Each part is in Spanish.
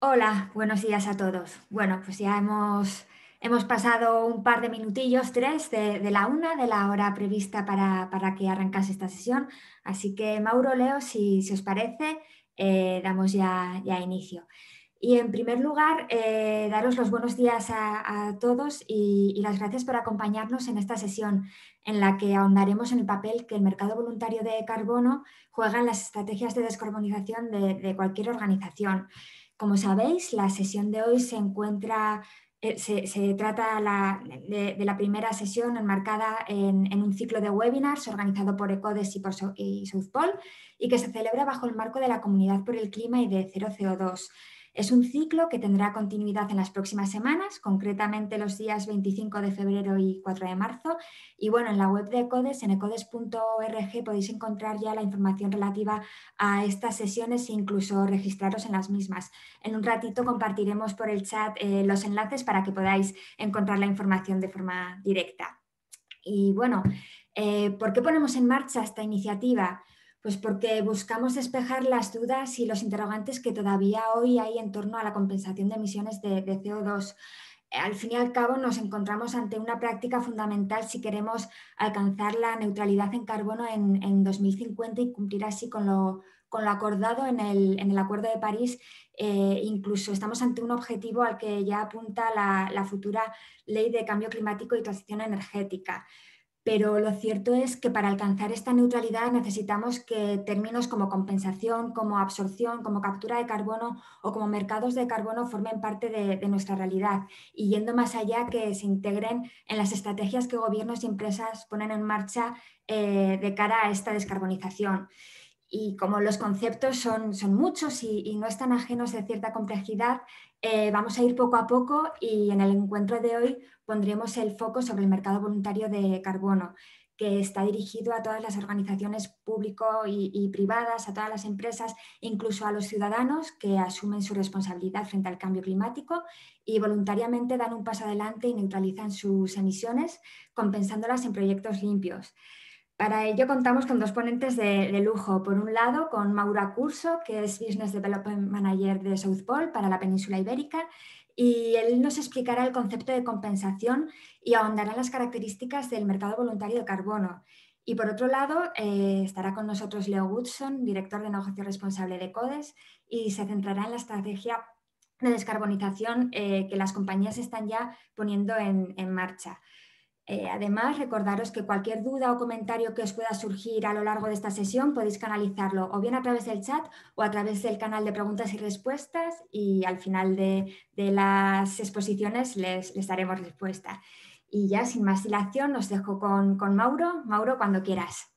Hola, buenos días a todos. Bueno, pues ya hemos, hemos pasado un par de minutillos, tres, de, la una, de la hora prevista para, para, que arrancase esta sesión. Así que, Mauro, Leo, si, os parece, eh, damos ya, ya inicio. Y en primer lugar, eh, daros los buenos días a, todos y, las gracias por acompañarnos en esta sesión en la que ahondaremos en el papel que el mercado voluntario de carbono juega en las estrategias de descarbonización de, de cualquier organización. Como sabéis, la sesión de hoy se encuentra, eh, se, trata de, la primera sesión enmarcada en, un ciclo de webinars organizado por ECODES y por y Southpol y que se celebra bajo el marco de la Comunidad por el Clima y de Cero CO2. Es un ciclo que tendrá continuidad en las próximas semanas, concretamente los días 25 de febrero y 4 de marzo. Y bueno, en la web de ECODES, en ecodes.org, podéis encontrar ya la información relativa a estas sesiones e incluso registraros en las mismas. En un ratito compartiremos por el chat eh, los enlaces para que podáis encontrar la información de forma directa. Y bueno, eh, ¿por qué ponemos en marcha esta iniciativa? Pues porque buscamos despejar las dudas y los interrogantes que todavía hoy hay en torno a la compensación de emisiones de, de CO2 al fin y al cabo nos encontramos ante una práctica fundamental si queremos alcanzar la neutralidad en carbono en, en 2050 y cumplir así con lo, acordado en el, Acuerdo de París. Eh, incluso estamos ante un objetivo al que ya apunta la futura Ley de Cambio Climático y Transición Energética pero lo cierto es que para alcanzar esta neutralidad necesitamos que términos como compensación, como absorción, como captura de carbono o como mercados de carbono formen parte de, nuestra realidad y yendo más allá que se integren en las estrategias que gobiernos y empresas ponen en marcha eh, de cara a esta descarbonización. Y como los conceptos son, son muchos y, no están ajenos de cierta complejidad, eh, vamos a ir poco a poco y en el encuentro de hoy pondremos el foco sobre el mercado voluntario de carbono, que está dirigido a todas las organizaciones público y, y, privadas, a todas las empresas, incluso a los ciudadanos que asumen su responsabilidad frente al cambio climático y voluntariamente dan un paso adelante y neutralizan sus emisiones, compensándolas en proyectos limpios. Para ello contamos con dos ponentes de, lujo. Por un lado, con Maura Curso, que es Business Development Manager de Southpol para la península ibérica, y él nos explicará el concepto de compensación y ahondará las características del mercado voluntario de carbono. Y por otro lado, eh, estará con nosotros Leo Woodson, director de negocio responsable de CODES, y se centrará en la estrategia de descarbonización eh, que las compañías están ya poniendo en, en marcha. Eh, además, recordaros que cualquier duda o comentario que os pueda surgir a lo largo de esta sesión podéis canalizarlo o bien a través del chat o a través del canal de preguntas y respuestas y al final de, las exposiciones les, daremos respuesta. Y ya sin más dilación os dejo con, Mauro. Mauro, cuando quieras.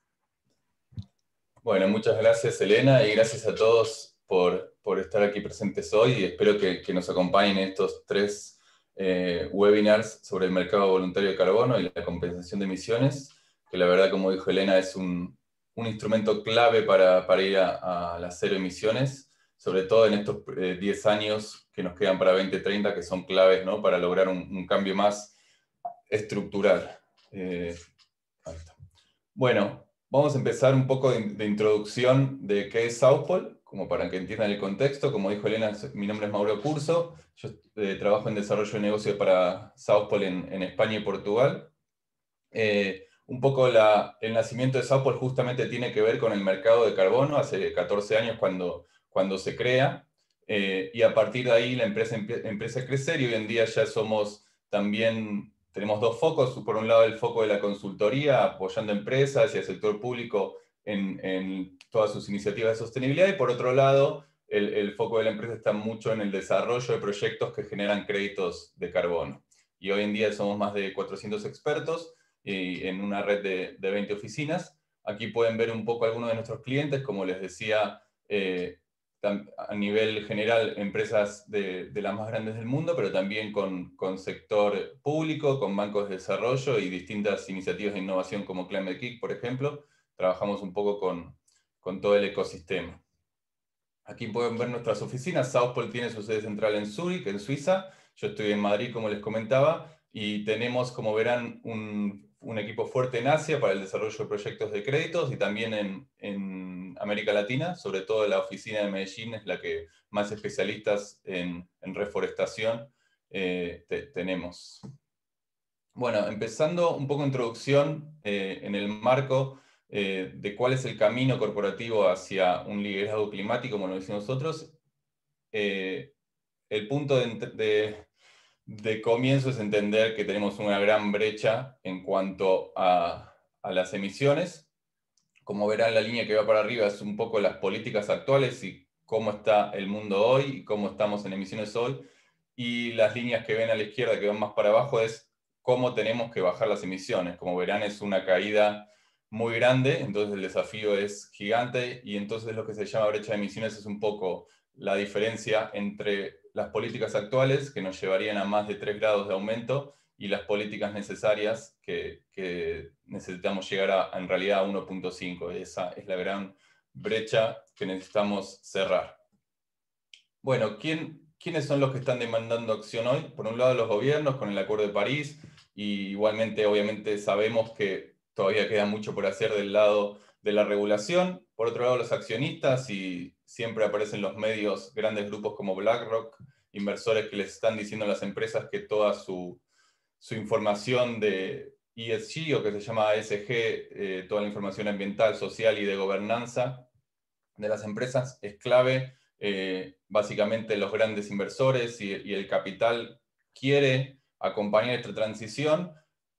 Bueno, muchas gracias Elena y gracias a todos por, por estar aquí presentes hoy espero que nos acompañen estos tres eh, webinars sobre el mercado voluntario de carbono y la compensación de emisiones, que la verdad, como dijo Elena, es un, instrumento clave para, para ir a, las cero emisiones, sobre todo en estos eh, 10 años que nos quedan para 2030, que son claves ¿no? para lograr un, un cambio más estructural. Eh, bueno, vamos a empezar un poco de, de introducción de qué es Southpol como para que entiendan el contexto, como dijo Elena, mi nombre es Mauro Curso, yo eh, trabajo en desarrollo de negocios para Southpol en, en España y Portugal. Eh, un poco la, el nacimiento de Southpol justamente tiene que ver con el mercado de carbono, hace 14 años cuando, cuando se crea, eh, y a partir de ahí la empresa empieza a crecer y hoy en día ya somos también, tenemos dos focos, por un lado el foco de la consultoría, apoyando empresas y el sector público en, en todas sus iniciativas de sostenibilidad y por otro lado, el, el, foco de la empresa está mucho en el desarrollo de proyectos que generan créditos de carbono. Y hoy en día somos más de 400 expertos y en una red de, de 20 oficinas. Aquí pueden ver un poco algunos de nuestros clientes, como les decía, eh, a nivel general, empresas de, de, las más grandes del mundo, pero también con, con, sector público, con bancos de desarrollo y distintas iniciativas de innovación como Climate Kick, por ejemplo. Trabajamos un poco con, con todo el ecosistema. Aquí pueden ver nuestras oficinas. Southpol tiene su sede central en Zurich, en Suiza. Yo estoy en Madrid, como les comentaba, y tenemos, como verán, un, equipo fuerte en Asia para el desarrollo de proyectos de créditos y también en, en América Latina, sobre todo la oficina de Medellín es la que más especialistas en, reforestación eh, tenemos. Bueno, empezando un poco introducción eh, en el marco eh, de cuál es el camino corporativo hacia un liderazgo climático, como lo decimos nosotros. el punto de, comienzo es entender que tenemos una gran brecha en cuanto a, las emisiones. Como verán, la línea que va para arriba es un poco las políticas actuales y cómo está el mundo hoy y cómo estamos en emisiones hoy. Y las líneas que ven a la izquierda, que van más para abajo, es cómo tenemos que bajar las emisiones. Como verán, es una caída muy grande, entonces el desafío es gigante y entonces lo que se llama brecha de emisiones es un poco la diferencia entre las políticas actuales, que nos llevarían a más de 3 grados de aumento, y las políticas necesarias que, necesitamos llegar a, en realidad a 1.5. Esa es la gran brecha que necesitamos cerrar. Bueno, ¿quién, ¿quiénes son los que están demandando acción hoy? Por un lado, los gobiernos con el Acuerdo de París, y igualmente, obviamente, sabemos que todavía queda mucho por hacer del lado de la regulación. Por otro lado, los accionistas, y siempre aparecen los medios, grandes grupos como BlackRock, inversores que les están diciendo a las empresas que toda su, información de ESG o que se llama ESG, eh, toda la información ambiental, social y de gobernanza de las empresas es clave. Eh, básicamente los grandes inversores y, y el capital quiere acompañar esta transición,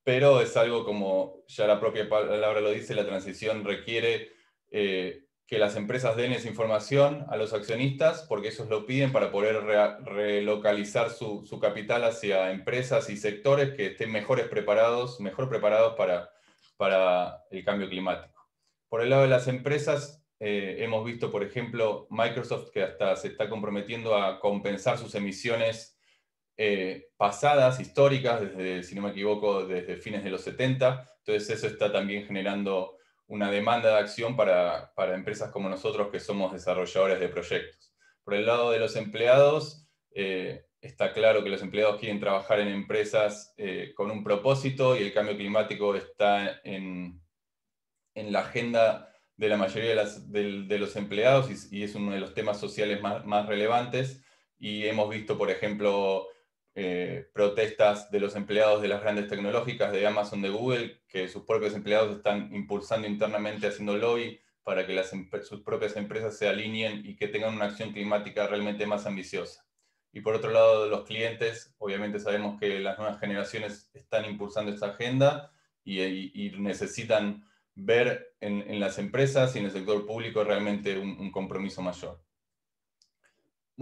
pero es algo como ya la propia palabra lo dice, la transición requiere eh, que las empresas den esa información a los accionistas, porque ellos lo piden para poder relocalizar su, capital hacia empresas y sectores que estén mejores preparados, mejor preparados para, para el cambio climático. Por el lado de las empresas, eh, hemos visto, por ejemplo, Microsoft que hasta se está comprometiendo a compensar sus emisiones eh, pasadas, históricas, desde, si no me equivoco, desde fines de los 70. Entonces eso está también generando una demanda de acción para, empresas como nosotros que somos desarrolladores de proyectos. Por el lado de los empleados, eh, está claro que los empleados quieren trabajar en empresas eh, con un propósito y el cambio climático está en, la agenda de la mayoría de, los empleados y, es uno de los temas sociales más, más relevantes. Y hemos visto, por ejemplo, eh, protestas de los empleados de las grandes tecnológicas, de Amazon, de Google, que sus propios empleados están impulsando internamente, haciendo lobby para que sus propias empresas se alineen y que tengan una acción climática realmente más ambiciosa. Y por otro lado, los clientes, obviamente sabemos que las nuevas generaciones están impulsando esta agenda y, necesitan ver en, las empresas y en el sector público realmente un compromiso mayor.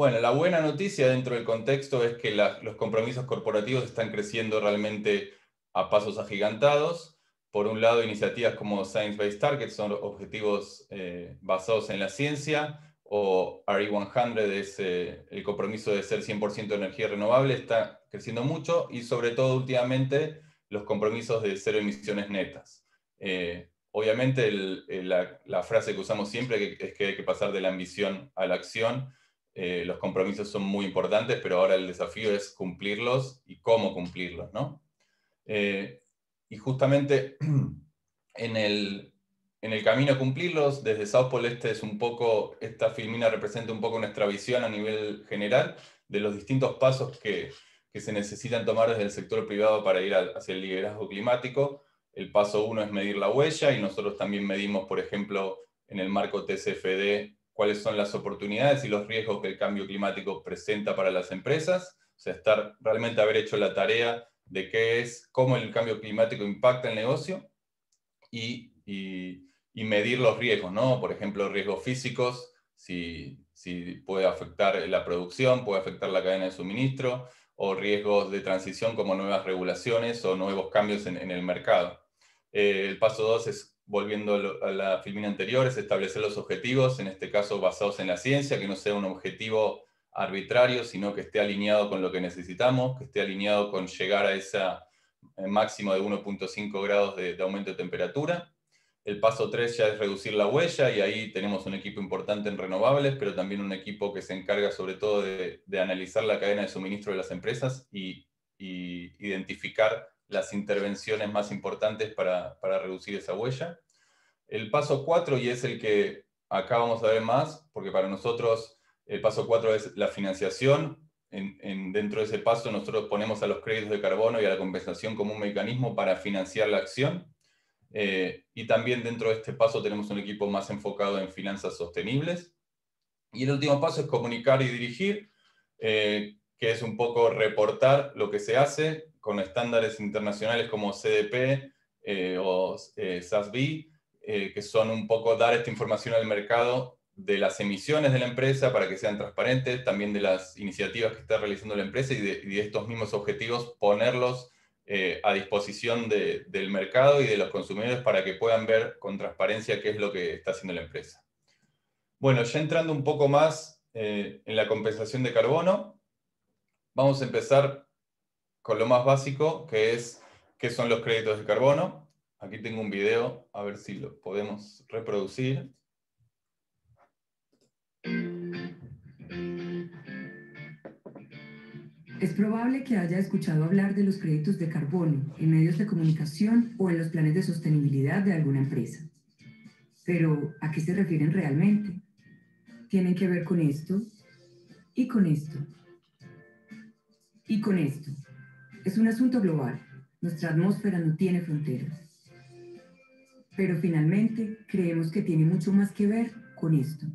Bueno, la buena noticia dentro del contexto es que los compromisos corporativos están creciendo realmente a pasos agigantados. Por un lado, iniciativas como Science Based Targets son objetivos eh, basados en la ciencia, o RE100 es eh, el compromiso de ser 100% de energía renovable, está creciendo mucho, y sobre todo últimamente los compromisos de cero emisiones netas. Eh, obviamente la, frase que usamos siempre es que hay que pasar de la ambición a la acción, eh, los compromisos son muy importantes, pero ahora el desafío es cumplirlos y cómo cumplirlos, ¿no? Eh, y justamente en el, en el camino a cumplirlos, desde South Pole este es un poco, esta filmina representa un poco nuestra visión a nivel general de los distintos pasos que, que se necesitan tomar desde el sector privado para ir hacia el liderazgo climático. El paso uno es medir la huella y nosotros también medimos, por ejemplo, en el marco TCFD cuáles son las oportunidades y los riesgos que el cambio climático presenta para las empresas, o sea, estar realmente haber hecho la tarea de qué es, cómo el cambio climático impacta el negocio y, medir los riesgos, ¿no? Por ejemplo, riesgos físicos, si, puede afectar la producción, puede afectar la cadena de suministro, o riesgos de transición como nuevas regulaciones o nuevos cambios en, el mercado. Eh, el paso dos es volviendo a la filmina anterior, es establecer los objetivos, en este caso basados en la ciencia, que no sea un objetivo arbitrario, sino que esté alineado con lo que necesitamos, que esté alineado con llegar a ese eh, máximo de 1.5 grados de, aumento de temperatura. El paso 3 ya es reducir la huella y ahí tenemos un equipo importante en renovables, pero también un equipo que se encarga sobre todo de, analizar la cadena de suministro de las empresas y, y identificar las intervenciones más importantes para, reducir esa huella. El paso 4, y es el que acá vamos a ver más, porque para nosotros el paso 4 es la financiación. En, dentro de ese paso nosotros ponemos a los créditos de carbono y a la compensación como un mecanismo para financiar la acción. Eh, y también dentro de este paso tenemos un equipo más enfocado en finanzas sostenibles. Y el último paso es comunicar y dirigir, eh, que es un poco reportar lo que se hace con estándares internacionales como CDP eh, o SASB, que son un poco dar esta información al mercado de las emisiones de la empresa para que sean transparentes, también de las iniciativas que está realizando la empresa y de, estos mismos objetivos ponerlos eh, a disposición del mercado y de los consumidores para que puedan ver con transparencia qué es lo que está haciendo la empresa. Bueno, ya entrando un poco más eh, en la compensación de carbono, vamos a empezar con lo más básico, que es qué son los créditos de carbono. Aquí tengo un video, a ver si lo podemos reproducir. Es probable que haya escuchado hablar de los créditos de carbono en medios de comunicación o en los planes de sostenibilidad de alguna empresa. Pero, ¿a qué se refieren realmente? Tienen que ver con esto y con esto y con esto. Es un asunto global. Nuestra atmósfera no tiene fronteras. Pero finalmente creemos que tiene mucho más que ver con esto.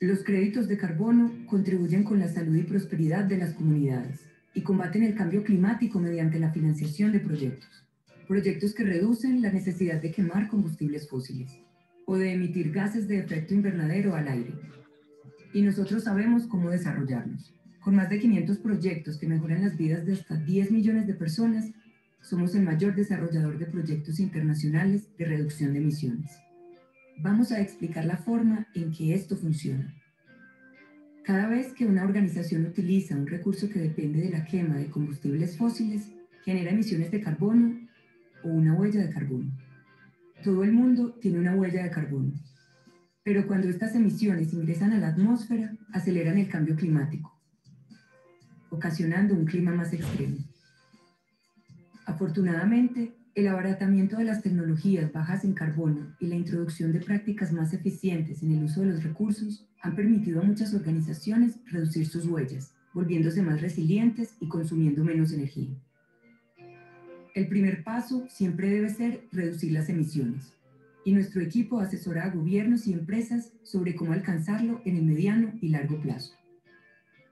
Los créditos de carbono contribuyen con la salud y prosperidad de las comunidades y combaten el cambio climático mediante la financiación de proyectos. Proyectos que reducen la necesidad de quemar combustibles fósiles o de emitir gases de efecto invernadero al aire. Y nosotros sabemos cómo desarrollarlos. Con más de 500 proyectos que mejoran las vidas de hasta 10 millones de personas, somos el mayor desarrollador de proyectos internacionales de reducción de emisiones vamos a explicar la forma en que esto funciona. Cada vez que una organización utiliza un recurso que depende de la quema de combustibles fósiles, genera emisiones de carbono o una huella de carbono. Todo el mundo tiene una huella de carbono, pero cuando estas emisiones ingresan a la atmósfera, aceleran el cambio climático, ocasionando un clima más extremo. Afortunadamente, el abaratamiento de las tecnologías bajas en carbono y la introducción de prácticas más eficientes en el uso de los recursos han permitido a muchas organizaciones reducir sus huellas, volviéndose más resilientes y consumiendo menos energía. El primer paso siempre debe ser reducir las emisiones, y nuestro equipo asesora a gobiernos y empresas sobre cómo alcanzarlo en el mediano y largo plazo.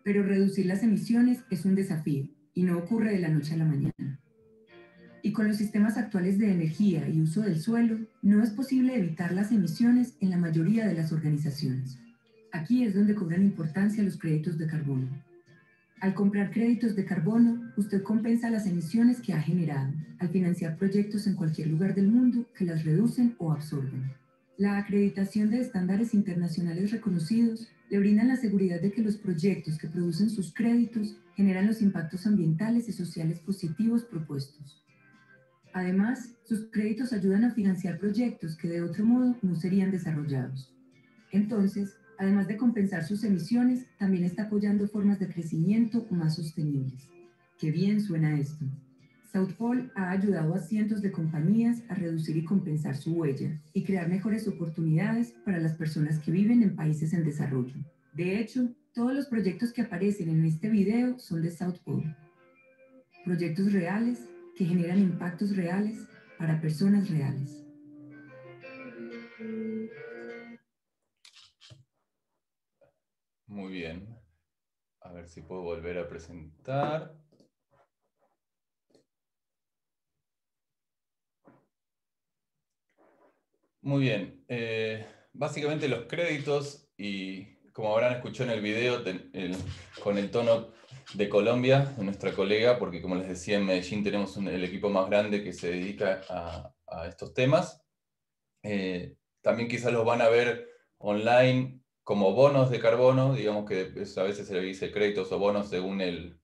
Pero reducir las emisiones es un desafío y no ocurre de la noche a la mañana y con los sistemas actuales de energía y uso del suelo, no es posible evitar las emisiones en la mayoría de las organizaciones. Aquí es donde cobran importancia los créditos de carbono. Al comprar créditos de carbono, usted compensa las emisiones que ha generado al financiar proyectos en cualquier lugar del mundo que las reducen o absorben. La acreditación de estándares internacionales reconocidos le brindan la seguridad de que los proyectos que producen sus créditos generan los impactos ambientales y sociales positivos propuestos. Además, sus créditos ayudan a financiar proyectos que de otro modo no serían desarrollados. Entonces, además de compensar sus emisiones, también está apoyando formas de crecimiento más sostenibles. Qué bien suena esto. South Pole ha ayudado a cientos de compañías a reducir y compensar su huella y crear mejores oportunidades para las personas que viven en países en desarrollo. De hecho, todos los proyectos que aparecen en este video son de South Pole. Proyectos reales que generan impactos reales para personas reales. Muy bien. A ver si puedo volver a presentar. Muy bien. Eh, básicamente los créditos y como habrán escuchado en el video, con el tono de Colombia, de nuestra colega, porque como les decía, en Medellín tenemos el equipo más grande que se dedica a, estos temas. Eh, también quizás los van a ver online como bonos de carbono, digamos que a veces se le dice créditos o bonos según, el,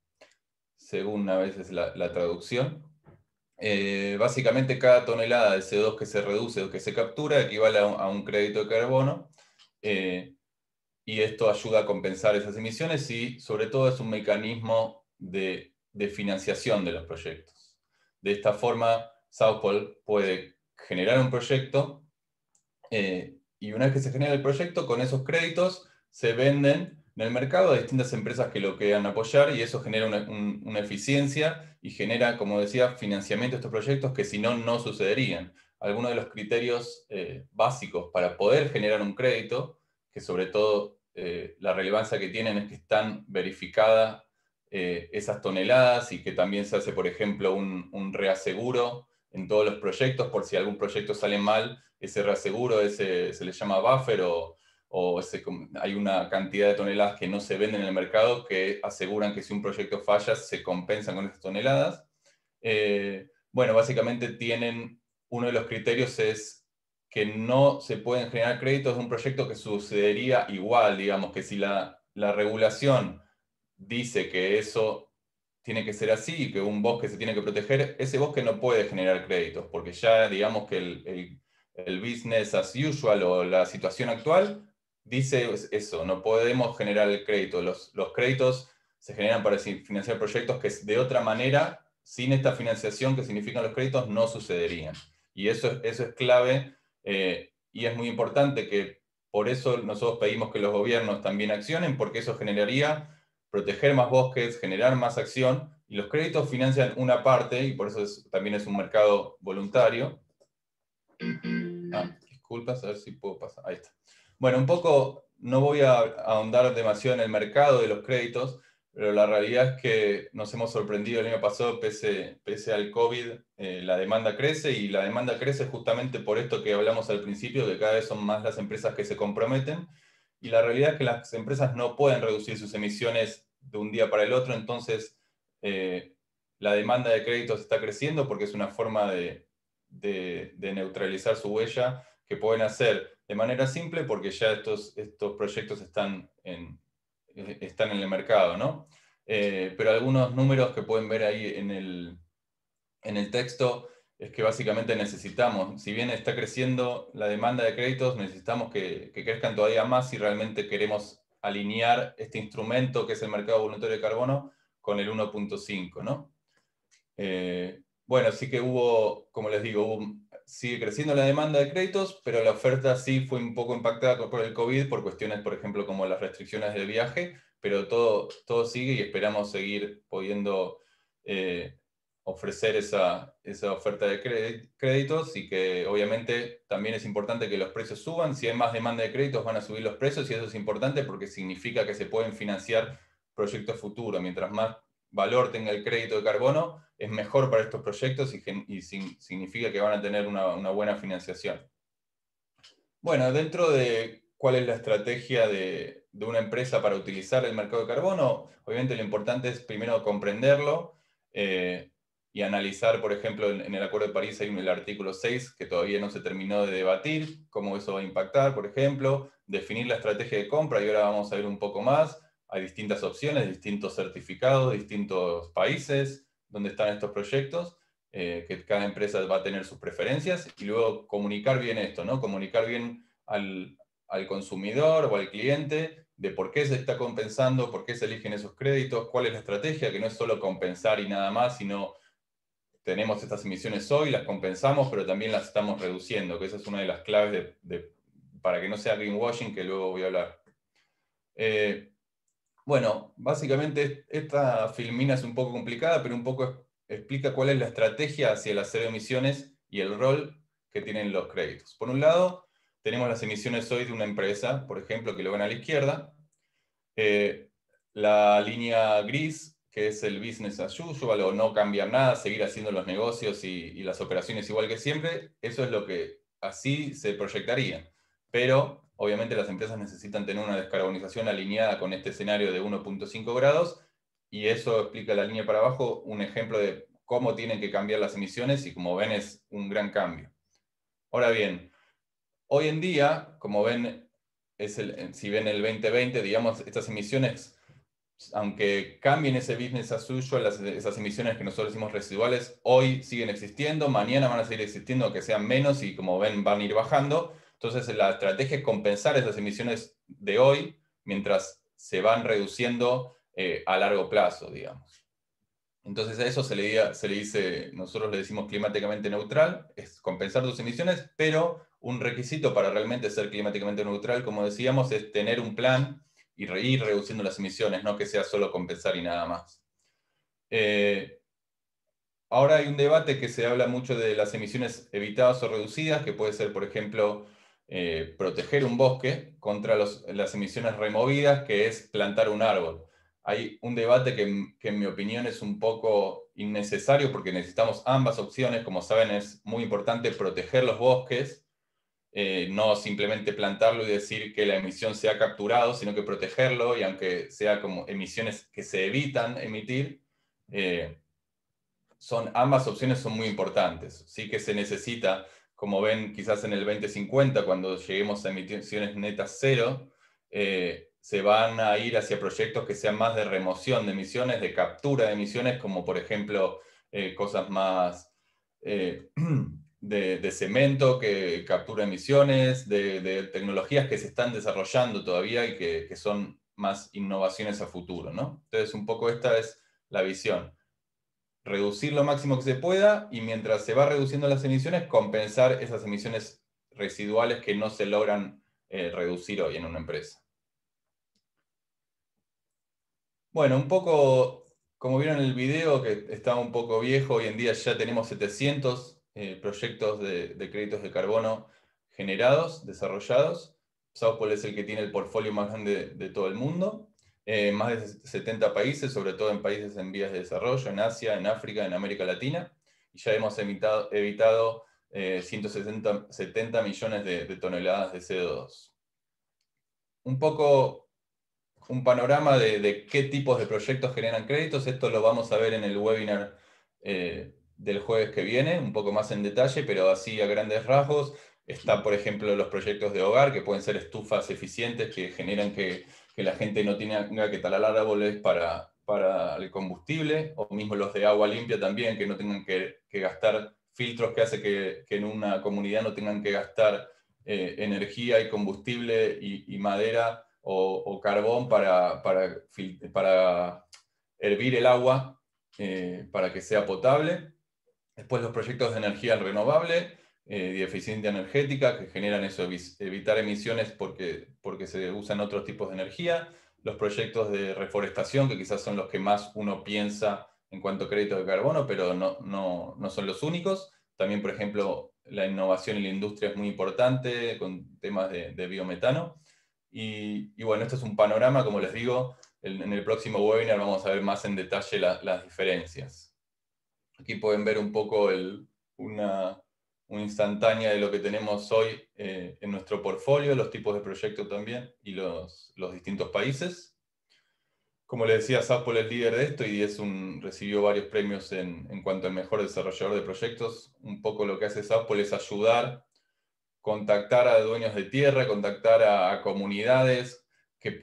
según a veces la, traducción. Eh, básicamente cada tonelada de CO2 que se reduce o que se captura equivale a un, crédito de carbono. Eh, y esto ayuda a compensar esas emisiones y sobre todo es un mecanismo de, financiación de los proyectos. De esta forma, Southpol puede generar un proyecto eh, y una vez que se genera el proyecto, con esos créditos se venden en el mercado a distintas empresas que lo quieran apoyar y eso genera una, eficiencia y genera, como decía, financiamiento de estos proyectos que si no, no sucederían. Algunos de los criterios eh, básicos para poder generar un crédito, que sobre todo eh, la relevancia que tienen es que están verificadas eh, esas toneladas y que también se hace, por ejemplo, un, reaseguro en todos los proyectos por si algún proyecto sale mal, ese reaseguro ese, se le llama buffer o o hay una cantidad de toneladas que no se venden en el mercado que aseguran que si un proyecto falla se compensan con esas toneladas. Eh, bueno, básicamente tienen, uno de los criterios es que no se pueden generar créditos de un proyecto que sucedería igual, digamos, que si la, regulación dice que eso tiene que ser así que un bosque se tiene que proteger, ese bosque no puede generar créditos, porque ya digamos que el, el business as usual o la situación actual dice eso, no podemos generar el crédito. Los, créditos se generan para financiar proyectos que de otra manera, sin esta financiación que significan los créditos, no sucederían. Y eso, eso es clave eh, y es muy importante que por eso nosotros pedimos que los gobiernos también accionen, porque eso generaría proteger más bosques, generar más acción, y los créditos financian una parte, y por eso también es un mercado voluntario. Ah, disculpas, a ver si puedo pasar. Ahí está. Bueno, un poco, no voy a ahondar demasiado en el mercado de los créditos, pero la realidad es que nos hemos sorprendido el año pasado, pese, al COVID, eh, la demanda crece y la demanda crece justamente por esto que hablamos al principio, que cada vez son más las empresas que se comprometen. Y la realidad es que las empresas no pueden reducir sus emisiones de un día para el otro, entonces eh, la demanda de créditos está creciendo porque es una forma de neutralizar su huella que pueden hacer de manera simple porque ya estos, estos proyectos están en, están en el mercado, ¿no? Eh, pero algunos números que pueden ver ahí en el, en el texto es que básicamente necesitamos, si bien está creciendo la demanda de créditos, necesitamos que, que crezcan todavía más si realmente queremos alinear este instrumento que es el mercado voluntario de carbono con el 1.5, ¿no? Eh, bueno, sí que hubo, como les digo, hubo sigue creciendo la demanda de créditos, pero la oferta sí fue un poco impactada por el COVID, por cuestiones, por ejemplo, como las restricciones de viaje, pero todo, todo sigue y esperamos seguir pudiendo eh, ofrecer esa, esa, oferta de créditos y que obviamente también es importante que los precios suban. Si hay más demanda de créditos van a subir los precios y eso es importante porque significa que se pueden financiar proyectos futuros. Mientras más valor tenga el crédito de carbono, es mejor para estos proyectos y, significa que van a tener una, buena financiación. Bueno, dentro de cuál es la estrategia de, una empresa para utilizar el mercado de carbono, obviamente lo importante es primero comprenderlo eh, y analizar, por ejemplo, en, el Acuerdo de París hay el artículo 6 que todavía no se terminó de debatir, cómo eso va a impactar, por ejemplo, definir la estrategia de compra y ahora vamos a ver un poco más, hay distintas opciones, distintos certificados, distintos países donde están estos proyectos, eh, que cada empresa va a tener sus preferencias y luego comunicar bien esto, ¿no? Comunicar bien al, consumidor o al cliente de por qué se está compensando, por qué se eligen esos créditos, cuál es la estrategia, que no es solo compensar y nada más, sino tenemos estas emisiones hoy, las compensamos, pero también las estamos reduciendo, que esa es una de las claves para que no sea greenwashing, que luego voy a hablar. Eh, bueno, básicamente esta filmina es un poco complicada, pero un poco explica cuál es la estrategia hacia el cero emisiones y el rol que tienen los créditos. Por un lado, tenemos las emisiones hoy de una empresa, por ejemplo, que lo ven a la izquierda. Eh, la línea gris, que es el business as usual, o no cambiar nada, seguir haciendo los negocios y, y las operaciones igual que siempre, eso es lo que así se proyectaría. Pero obviamente las empresas necesitan tener una descarbonización alineada con este escenario de 1.5 grados y eso explica la línea para abajo un ejemplo de cómo tienen que cambiar las emisiones y como ven es un gran cambio. Ahora bien, hoy en día, como ven, es el, si ven el 2020, digamos, estas emisiones, aunque cambien ese business as usual, esas emisiones que nosotros decimos residuales, hoy siguen existiendo, mañana van a seguir existiendo, que sean menos y como ven van a ir bajando, entonces, la estrategia es compensar esas emisiones de hoy mientras se van reduciendo eh, a largo plazo, digamos. Entonces, a eso se le, dice, nosotros le decimos climáticamente neutral, es compensar tus emisiones, pero un requisito para realmente ser climáticamente neutral, como decíamos, es tener un plan y ir reduciendo las emisiones, no que sea solo compensar y nada más. Eh, ahora hay un debate que se habla mucho de las emisiones evitadas o reducidas, que puede ser, por ejemplo, eh, proteger un bosque contra las emisiones removidas, que es plantar un árbol. Hay un debate que, en mi opinión es un poco innecesario porque necesitamos ambas opciones. Como saben, es muy importante proteger los bosques eh, no simplemente plantarlo y decir que la emisión se ha capturado, sino que protegerlo y aunque sea como emisiones que se evitan emitir, eh, son, ambas opciones son muy importantes. Sí que se necesita, como ven quizás en el 2050, cuando lleguemos a emisiones netas cero, eh, se van a ir hacia proyectos que sean más de remoción de emisiones, de captura de emisiones, como por ejemplo cosas más... de, cemento que captura emisiones, de, tecnologías que se están desarrollando todavía y que, son más innovaciones a futuro. ¿no? Entonces, un poco esta es la visión. Reducir lo máximo que se pueda y mientras se va reduciendo las emisiones, compensar esas emisiones residuales que no se logran eh, reducir hoy en una empresa. Bueno, un poco, como vieron en el video, que está un poco viejo, hoy en día ya tenemos 700 eh, proyectos de, créditos de carbono generados, desarrollados. Southpol es el que tiene el portfolio más grande de, todo el mundo. Eh, más de 70 países, sobre todo en países en vías de desarrollo, en Asia, en África, en América Latina. Y ya hemos evitado, evitado 170 70 millones de, toneladas de CO2. Un poco un panorama de, qué tipos de proyectos generan créditos. Esto lo vamos a ver en el webinar eh, del jueves que viene, un poco más en detalle, pero así a grandes rasgos. Está, por ejemplo, los proyectos de hogar, que pueden ser estufas eficientes que generan que, la gente no tenga que talar árboles para, para el combustible, o mismo los de agua limpia también, que no tengan que, gastar filtros que hace que, en una comunidad no tengan que gastar eh, energía y combustible y, madera o, carbón para, para, para, hervir el agua eh, para que sea potable. Después los proyectos de energía renovable eh, y eficiencia energética que generan eso, evitar emisiones porque, porque se usan otros tipos de energía. Los proyectos de reforestación, que quizás son los que más uno piensa en cuanto a crédito de carbono, pero no, no, no son los únicos. También, por ejemplo, la innovación en la industria es muy importante con temas de, biometano. Y, y, bueno, esto es un panorama, como les digo, en, el próximo webinar vamos a ver más en detalle las diferencias. Aquí pueden ver un poco una, instantánea de lo que tenemos hoy eh, en nuestro portfolio, los tipos de proyectos también y los, distintos países. Como les decía, Sapol es líder de esto y es un, recibió varios premios en, cuanto al mejor desarrollador de proyectos. Un poco lo que hace Sapol es ayudar, contactar a dueños de tierra, contactar a comunidades,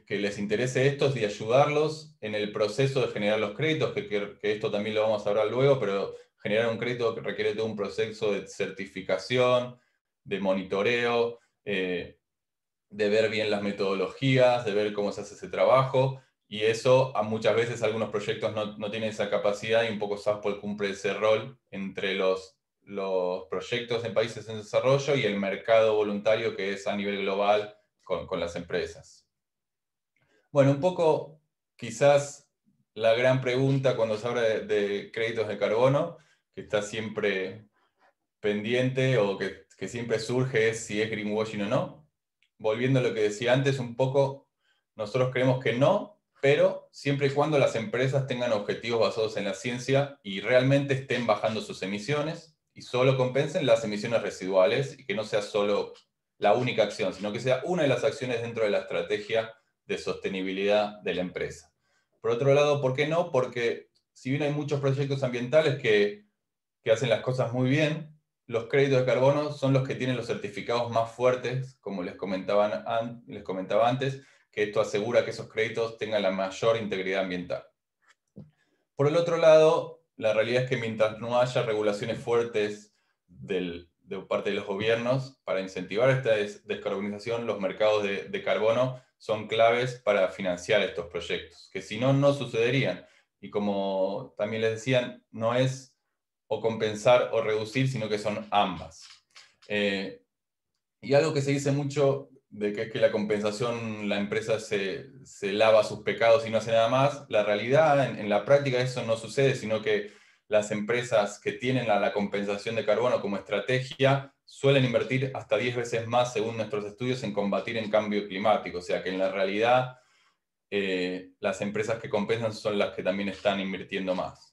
que, les interese esto y ayudarlos en el proceso de generar los créditos, que, esto también lo vamos a hablar luego, pero generar un crédito requiere de un proceso de certificación, de monitoreo, eh, de ver bien las metodologías, de ver cómo se hace ese trabajo, y eso muchas veces algunos proyectos no, no tienen esa capacidad y un poco SASPOL cumple ese rol entre los, los proyectos en países en desarrollo y el mercado voluntario que es a nivel global con, con las empresas. Bueno, un poco quizás la gran pregunta cuando se habla de, créditos de carbono, que está siempre pendiente o que, siempre surge es si es greenwashing o no. Volviendo a lo que decía antes, un poco nosotros creemos que no, pero siempre y cuando las empresas tengan objetivos basados en la ciencia y realmente estén bajando sus emisiones y solo compensen las emisiones residuales y que no sea solo la única acción, sino que sea una de las acciones dentro de la estrategia de sostenibilidad de la empresa. Por otro lado, ¿por qué no? Porque si bien hay muchos proyectos ambientales que, hacen las cosas muy bien, los créditos de carbono son los que tienen los certificados más fuertes, como les, comentaba antes, que esto asegura que esos créditos tengan la mayor integridad ambiental. Por el otro lado, la realidad es que mientras no haya regulaciones fuertes de parte de los gobiernos para incentivar esta descarbonización, los mercados de, de carbono son claves para financiar estos proyectos, que si no, no sucederían. Y como también les decían, no es o compensar o reducir, sino que son ambas. Eh, Y algo que se dice mucho de que es que la compensación, la empresa se, lava sus pecados y no hace nada más, la realidad, en, la práctica eso no sucede, sino que las empresas que tienen la, compensación de carbono como estrategia suelen invertir hasta 10 veces más, según nuestros estudios, en combatir el cambio climático. O sea que en la realidad eh, las empresas que compensan son las que también están invirtiendo más.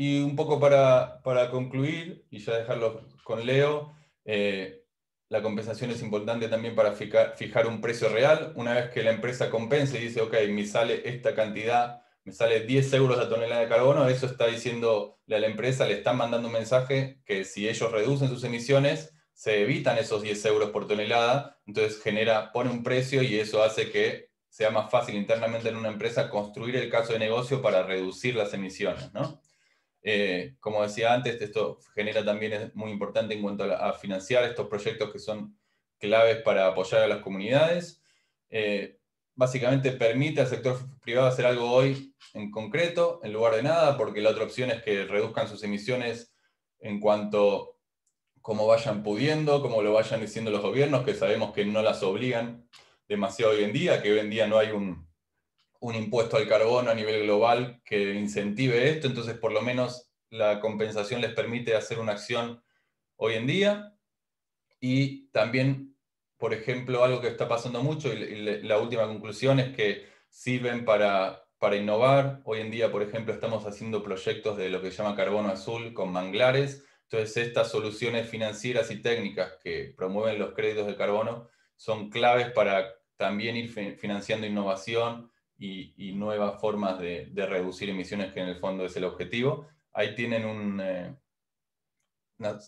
Y un poco para, concluir, y ya dejarlo con Leo, eh, la compensación es importante también para fijar, un precio real. Una vez que la empresa compensa y dice, ok, me sale esta cantidad, me sale 10 euros la tonelada de carbono, eso está diciendo a la empresa, le están mandando un mensaje que si ellos reducen sus emisiones, se evitan esos 10 euros por tonelada, entonces genera, pone un precio y eso hace que sea más fácil internamente en una empresa construir el caso de negocio para reducir las emisiones. ¿no? Eh, como decía antes, esto genera también, es muy importante en cuanto a, financiar estos proyectos que son claves para apoyar a las comunidades. Eh, básicamente permite al sector privado hacer algo hoy en concreto, en lugar de nada, porque la otra opción es que reduzcan sus emisiones en cuanto como vayan pudiendo, como lo vayan diciendo los gobiernos, que sabemos que no las obligan demasiado hoy en día, que hoy en día no hay un, un impuesto al carbono a nivel global que incentive esto, entonces por lo menos la compensación les permite hacer una acción hoy en día. Y también, por ejemplo, algo que está pasando mucho, y la última conclusión es que sirven para, para innovar. Hoy en día, por ejemplo, estamos haciendo proyectos de lo que se llama carbono azul con manglares. Entonces, estas soluciones financieras y técnicas que promueven los créditos de carbono son claves para también ir financiando innovación y, nuevas formas de, reducir emisiones, que en el fondo es el objetivo. Ahí tienen un... Eh,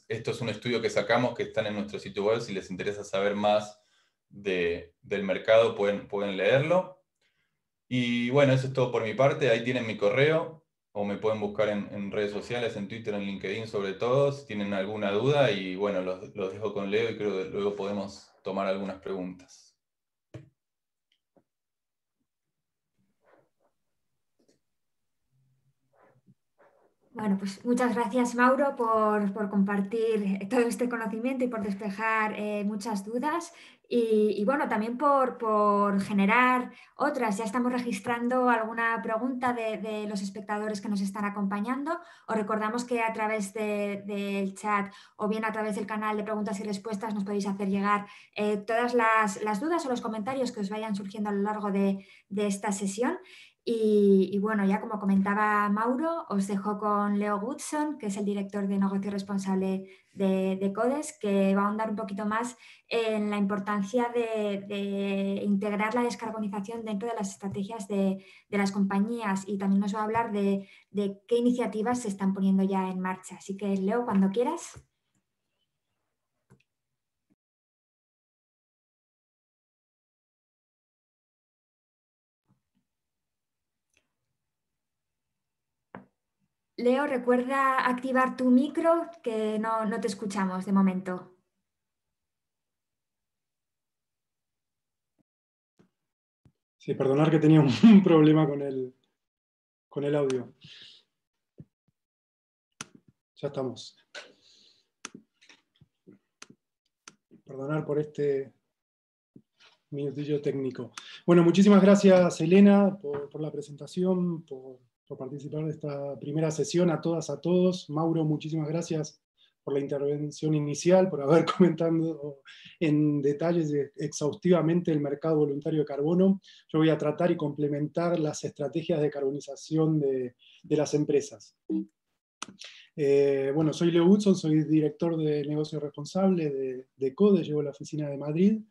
esto es un estudio que sacamos que están en nuestro sitio web. Si les interesa saber más del mercado, pueden, pueden leerlo. Y bueno, eso es todo por mi parte. Ahí tienen mi correo o me pueden buscar en, redes sociales, en Twitter, en LinkedIn sobre todo, si tienen alguna duda. Y bueno, los, los dejo con Leo y creo que luego podemos tomar algunas preguntas. Bueno, pues muchas gracias Mauro por, compartir todo este conocimiento y por despejar eh, muchas dudas y, bueno, también por, generar otras. Ya estamos registrando alguna pregunta de, los espectadores que nos están acompañando. Os recordamos que a través del chat o bien a través del canal de preguntas y respuestas nos podéis hacer llegar eh, todas las, dudas o los comentarios que os vayan surgiendo a lo largo de, de esta sesión. Y, bueno, ya como comentaba Mauro, os dejo con Leo Goodson, que es el director de negocio responsable de, CODES, que va a ahondar un poquito más en la importancia de, integrar la descarbonización dentro de las estrategias de, las compañías y también nos va a hablar de, qué iniciativas se están poniendo ya en marcha. Así que Leo, cuando quieras. Leo, recuerda activar tu micro, que no, te escuchamos de momento. Sí, perdonar que tenía un problema con el, con el audio. Ya estamos. Perdonar por este minutillo técnico. Bueno, muchísimas gracias, Elena, por, por la presentación, por por participar de esta primera sesión, a todas, a todos. Mauro, muchísimas gracias por la intervención inicial, por haber comentado en detalles exhaustivamente el mercado voluntario de carbono. Yo voy a tratar y complementar las estrategias de carbonización de, las empresas. Eh, bueno, soy Leo Hudson, soy director de negocio responsable de, de llevo la oficina de Madrid.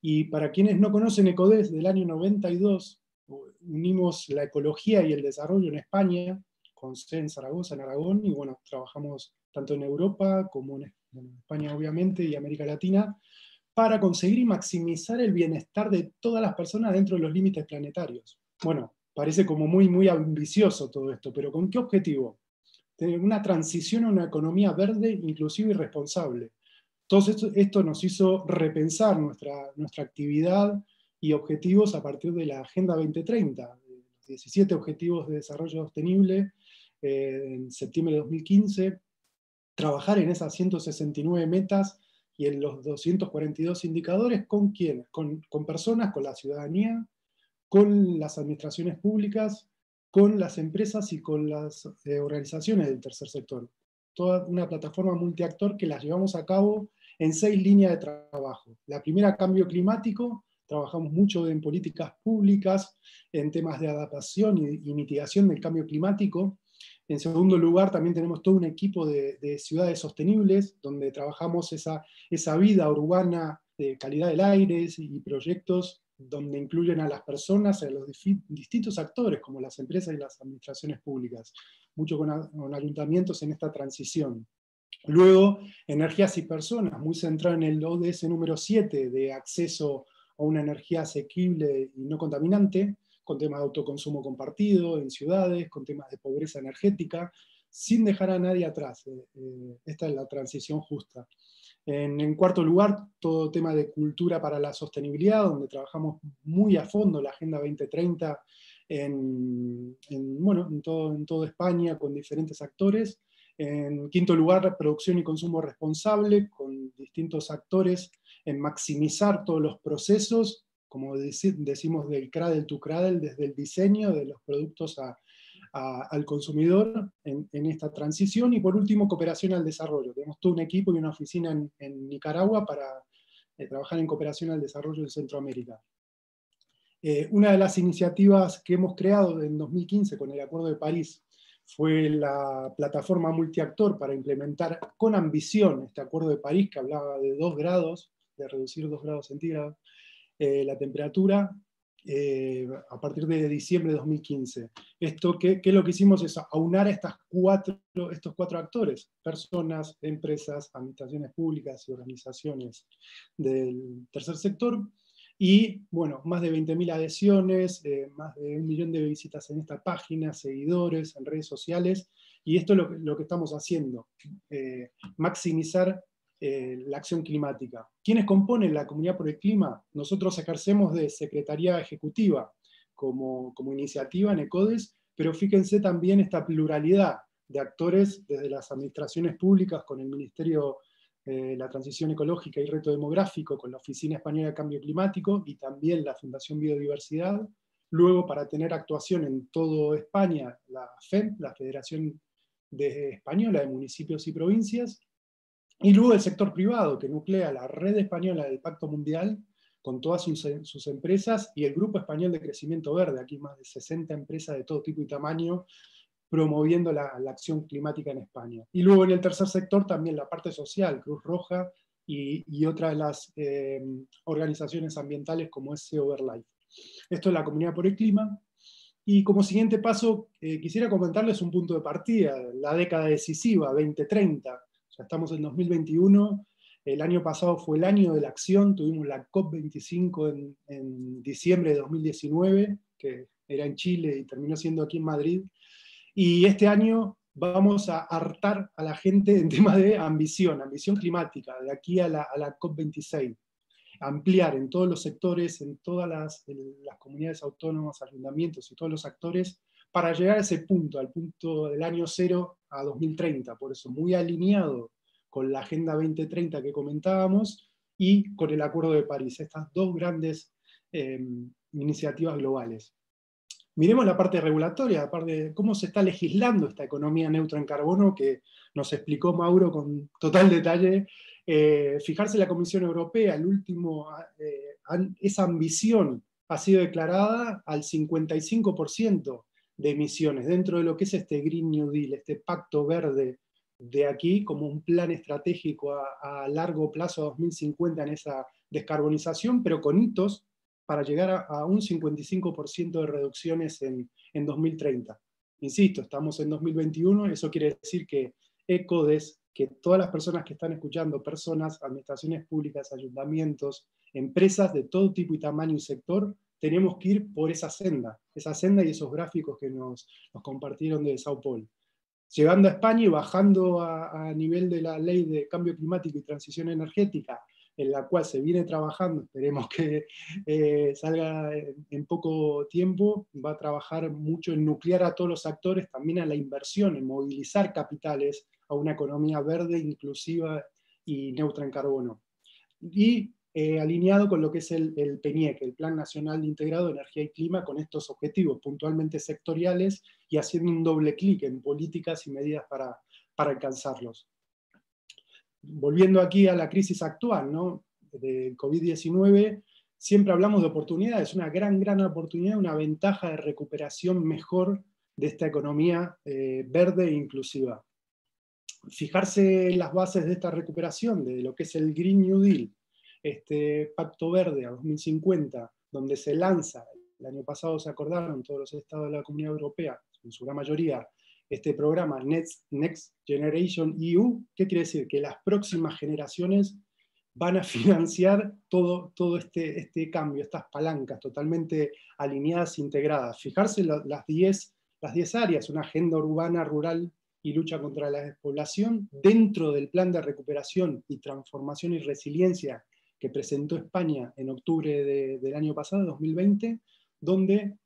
Y para quienes no conocen ECODES, del año 92 unimos la ecología y el desarrollo en España, con sede en Zaragoza, en Aragón, y bueno, trabajamos tanto en Europa como en, España, obviamente, y América Latina, para conseguir y maximizar el bienestar de todas las personas dentro de los límites planetarios. Bueno, parece como muy, muy ambicioso todo esto, pero ¿con qué objetivo? Tener una transición a una economía verde, inclusiva y responsable. Todo esto, esto nos hizo repensar nuestra, nuestra actividad, y objetivos a partir de la Agenda 2030, 17 Objetivos de Desarrollo Sostenible eh, en septiembre de 2015. trabajar en esas 169 metas y en los 242 indicadores con quiénes, con, personas, con la ciudadanía, con las administraciones públicas, con las empresas y con las eh, organizaciones del tercer sector. Toda una plataforma multiactor que las llevamos a cabo en seis líneas de trabajo. La primera, cambio climático, trabajamos mucho en políticas públicas, en temas de adaptación y, mitigación del cambio climático. En segundo lugar, también tenemos todo un equipo de, ciudades sostenibles, donde trabajamos esa, esa, vida urbana de calidad del aire y proyectos donde incluyen a las personas, a los distintos actores, como las empresas y las administraciones públicas, mucho con, ayuntamientos en esta transición. Luego, energías y personas, muy centrado en el ODS número 7 de acceso a una energía asequible y no contaminante, con temas de autoconsumo compartido en ciudades, con temas de pobreza energética, sin dejar a nadie atrás. Eh, eh, esta es la transición justa. En, cuarto lugar, todo tema de cultura para la sostenibilidad, donde trabajamos muy a fondo la Agenda 2030 en, bueno, en, todo, en toda España con diferentes actores. En quinto lugar, producción y consumo responsable, con distintos actores en maximizar todos los procesos, como decimos del cradle to cradle, desde el diseño de los productos al consumidor en, esta transición. Y por último, cooperación al desarrollo. Tenemos todo un equipo y una oficina en, Nicaragua para eh, trabajar en cooperación al desarrollo en Centroamérica. Eh, una de las iniciativas que hemos creado en 2015 con el Acuerdo de París fue la plataforma multiactor para implementar con ambición este Acuerdo de París que hablaba de dos grados, de reducir dos grados centígrados eh, la temperatura eh, a partir de diciembre de 2015. Esto que, lo que hicimos es aunar a estas cuatro, estos cuatro actores, personas, empresas, administraciones públicas y organizaciones del tercer sector, y bueno, más de 20.000 adhesiones, eh, más de un millón de visitas en esta página, seguidores en redes sociales. Y esto es lo, que estamos haciendo, maximizar eh, la acción climática. ¿Quiénes componen la Comunidad por el Clima? Nosotros ejercemos de Secretaría Ejecutiva como, como iniciativa en ECODES, pero fíjense también esta pluralidad de actores desde las administraciones públicas con el Ministerio eh, la transición ecológica y reto demográfico con la Oficina Española de Cambio Climático y también la Fundación Biodiversidad. Luego, para tener actuación en toda España, la FEM, la Federación de Española de Municipios y Provincias. Y luego el sector privado, que nuclea la red española del Pacto Mundial con todas sus, sus, empresas y el Grupo Español de Crecimiento Verde, aquí más de 60 empresas de todo tipo y tamaño promoviendo la, acción climática en España. Y luego en el tercer sector también la parte social, Cruz Roja y, y otras de las eh, organizaciones ambientales como es Life. Esto es la Comunidad por el Clima. Y como siguiente paso, eh, quisiera comentarles un punto de partida, la década decisiva, 2030. Ya estamos en 2021, el año pasado fue el año de la acción, tuvimos la COP25 en, en diciembre de 2019, que era en Chile y terminó siendo aquí en Madrid, y este año vamos a hartar a la gente en tema de ambición, ambición climática, de aquí a la, COP26. Ampliar en todos los sectores, en todas las, comunidades autónomas, ayuntamientos y todos los actores, para llegar a ese punto, al punto del año cero a 2030. Por eso, muy alineado con la Agenda 2030 que comentábamos y con el Acuerdo de París, estas dos grandes eh, iniciativas globales. Miremos la parte regulatoria, la parte de cómo se está legislando esta economía neutra en carbono que nos explicó Mauro con total detalle. Eh, fijarse la Comisión Europea, el último, eh, esa ambición ha sido declarada al 55% de emisiones dentro de lo que es este Green New Deal, este pacto verde de aquí como un plan estratégico a, largo plazo, a 2050 en esa descarbonización, pero con hitos para llegar a, un 55% de reducciones en, 2030. Insisto, estamos en 2021, eso quiere decir que ECODES, que todas las personas que están escuchando, personas, administraciones públicas, ayuntamientos, empresas de todo tipo y tamaño y sector, tenemos que ir por esa senda, esa senda y esos gráficos que nos, compartieron de Sao Paulo. Llegando a España y bajando a, a nivel de la ley de cambio climático y transición energética en la cual se viene trabajando, esperemos que eh, salga en, poco tiempo, va a trabajar mucho en nuclear a todos los actores, también a la inversión, en movilizar capitales a una economía verde, inclusiva y neutra en carbono. Y eh, alineado con lo que es el, el PENIEC, el Plan Nacional Integrado de Energía y Clima, con estos objetivos puntualmente sectoriales y haciendo un doble clic en políticas y medidas para, para alcanzarlos. Volviendo aquí a la crisis actual, ¿no? del COVID-19, siempre hablamos de oportunidades, una gran, gran oportunidad, una ventaja de recuperación mejor de esta economía eh, verde e inclusiva. Fijarse en las bases de esta recuperación, de lo que es el Green New Deal, este Pacto Verde a 2050, donde se lanza, el año pasado se acordaron todos los estados de la Comunidad Europea, en su gran mayoría, este programa Next, Next Generation EU, ¿qué quiere decir? Que las próximas generaciones van a financiar todo, todo este, este cambio, estas palancas totalmente alineadas, integradas. Fijarse las 10 las 10 áreas, una agenda urbana, rural y lucha contra la despoblación, dentro del plan de recuperación y transformación y resiliencia que presentó España en octubre del año pasado, 2020, donde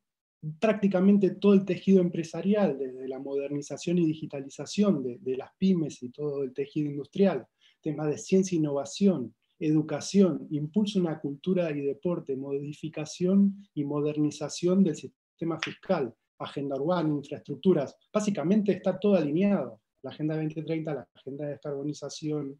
prácticamente todo el tejido empresarial, desde la modernización y digitalización de, las pymes y todo el tejido industrial, temas de ciencia e innovación, educación, impulso una cultura y deporte, modificación y modernización del sistema fiscal, agenda urbana, infraestructuras, básicamente está todo alineado. La Agenda 2030, la Agenda de Descarbonización,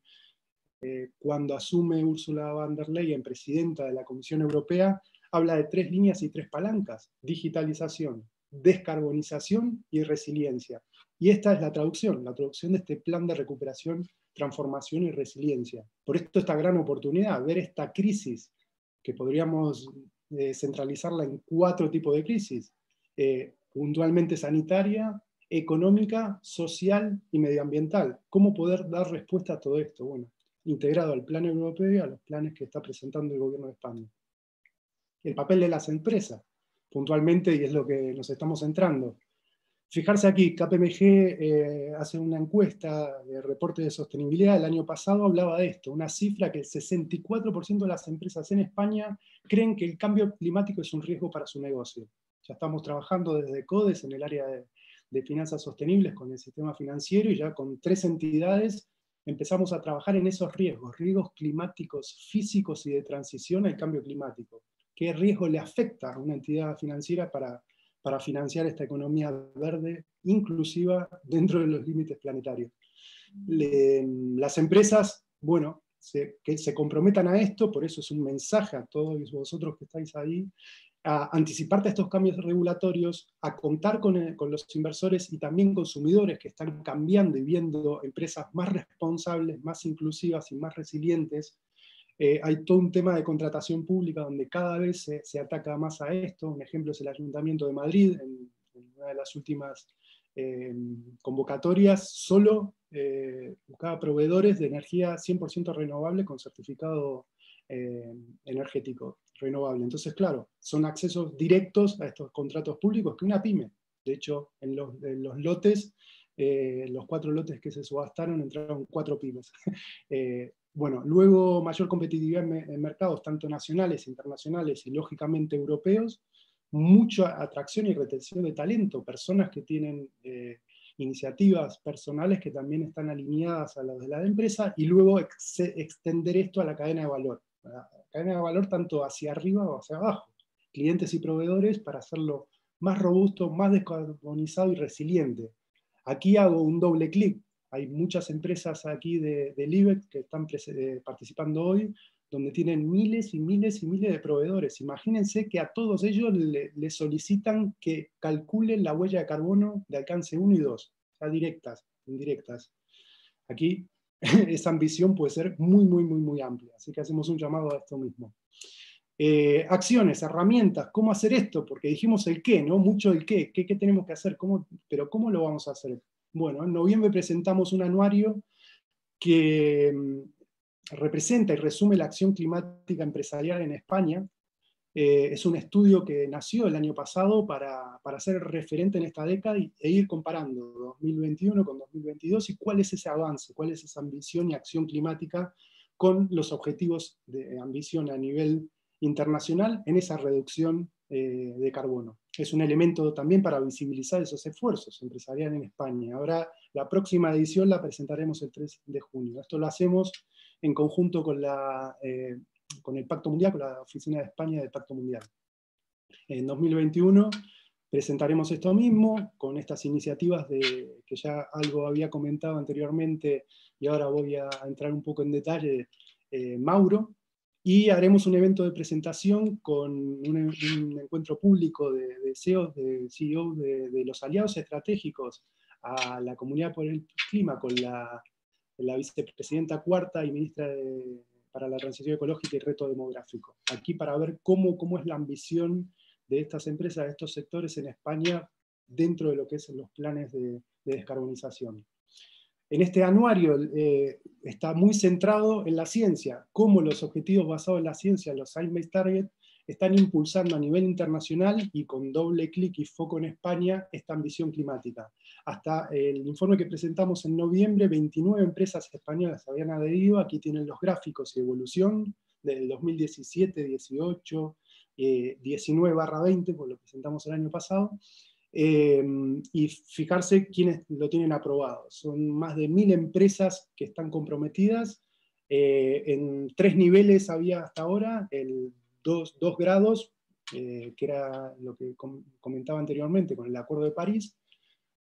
eh, cuando asume Ursula von der Leyen, presidenta de la Comisión Europea, habla de tres líneas y tres palancas, digitalización, descarbonización y resiliencia. Y esta es la traducción, la traducción de este plan de recuperación, transformación y resiliencia. Por esto esta gran oportunidad, ver esta crisis, que podríamos eh, centralizarla en cuatro tipos de crisis, eh, puntualmente sanitaria, económica, social y medioambiental. ¿Cómo poder dar respuesta a todo esto? Bueno, integrado al plan europeo y a los planes que está presentando el gobierno de España. El papel de las empresas, puntualmente, y es lo que nos estamos centrando. Fijarse aquí, KPMG eh, hace una encuesta de reporte de sostenibilidad, el año pasado hablaba de esto, una cifra que el 64% de las empresas en España creen que el cambio climático es un riesgo para su negocio. Ya estamos trabajando desde CODES en el área de, de finanzas sostenibles con el sistema financiero y ya con tres entidades empezamos a trabajar en esos riesgos, riesgos climáticos físicos y de transición al cambio climático. ¿Qué riesgo le afecta a una entidad financiera para, para financiar esta economía verde inclusiva dentro de los límites planetarios? las empresas, bueno, que se comprometan a esto, por eso es un mensaje a todos vosotros que estáis ahí, a anticiparte a estos cambios regulatorios, a contar con, los inversores y también consumidores que están cambiando y viendo empresas más responsables, más inclusivas y más resilientes. Eh, hay todo un tema de contratación pública donde cada vez se, ataca más a esto. Un ejemplo es el Ayuntamiento de Madrid, en, una de las últimas eh, convocatorias, solo eh, buscaba proveedores de energía 100% renovable con certificado energético renovable. Entonces, claro, son accesos directos a estos contratos públicos que una pyme. De hecho, en los, lotes, eh, los cuatro lotes que se subastaron, entraron cuatro pymes. eh, bueno, luego mayor competitividad en, mercados, tanto nacionales, internacionales y lógicamente europeos, mucha atracción y retención de talento, personas que tienen eh, iniciativas personales que también están alineadas a las de la empresa, y luego ex extender esto a la cadena de valor cadena de valor tanto hacia arriba o hacia abajo, clientes y proveedores para hacerlo más robusto, más descarbonizado y resiliente. Aquí hago un doble clic. Hay muchas empresas aquí de, de IBEX que están eh, participando hoy, donde tienen miles y miles y miles de proveedores. Imagínense que a todos ellos le, le solicitan que calculen la huella de carbono de alcance 1 y 2, o directas, indirectas. Aquí esa ambición puede ser muy, muy, muy, muy amplia. Así que hacemos un llamado a esto mismo. Eh, acciones, herramientas, ¿cómo hacer esto? Porque dijimos el qué, ¿no? Mucho el qué, qué, qué tenemos que hacer, ¿Cómo, pero ¿cómo lo vamos a hacer? Bueno, en noviembre presentamos un anuario que mm, representa y resume la acción climática empresarial en España, eh, es un estudio que nació el año pasado para, para, ser referente en esta década y, e ir comparando 2021 con 2022 y cuál es ese avance, cuál es esa ambición y acción climática con los objetivos de ambición a nivel internacional en esa reducción eh, de carbono. Es un elemento también para visibilizar esos esfuerzos empresariales en España. Ahora La próxima edición la presentaremos el 3 de junio. Esto lo hacemos en conjunto con, la, eh, con el Pacto Mundial, con la Oficina de España del Pacto Mundial. En 2021 presentaremos esto mismo con estas iniciativas de, que ya algo había comentado anteriormente y ahora voy a entrar un poco en detalle, eh, Mauro, y haremos un evento de presentación con un, encuentro público de, de CEOs, de, CEO de, los aliados estratégicos a la Comunidad por el Clima con la, la vicepresidenta cuarta y ministra para la transición ecológica y reto demográfico. Aquí para ver cómo, cómo es la ambición de estas empresas, de estos sectores en España dentro de lo que son los planes de, descarbonización. En este anuario eh, está muy centrado en la ciencia, cómo los objetivos basados en la ciencia, los Science-Based Target, están impulsando a nivel internacional y con doble clic y foco en España esta ambición climática. Hasta el informe que presentamos en noviembre, 29 empresas españolas habían adherido, aquí tienen los gráficos y evolución del 2017, 18, 19 barra 20, pues lo presentamos el año pasado, eh, y fijarse quiénes lo tienen aprobado. Son más de mil empresas que están comprometidas. Eh, en tres niveles había hasta ahora, el 2 grados, eh, que era lo que comentaba anteriormente con el Acuerdo de París,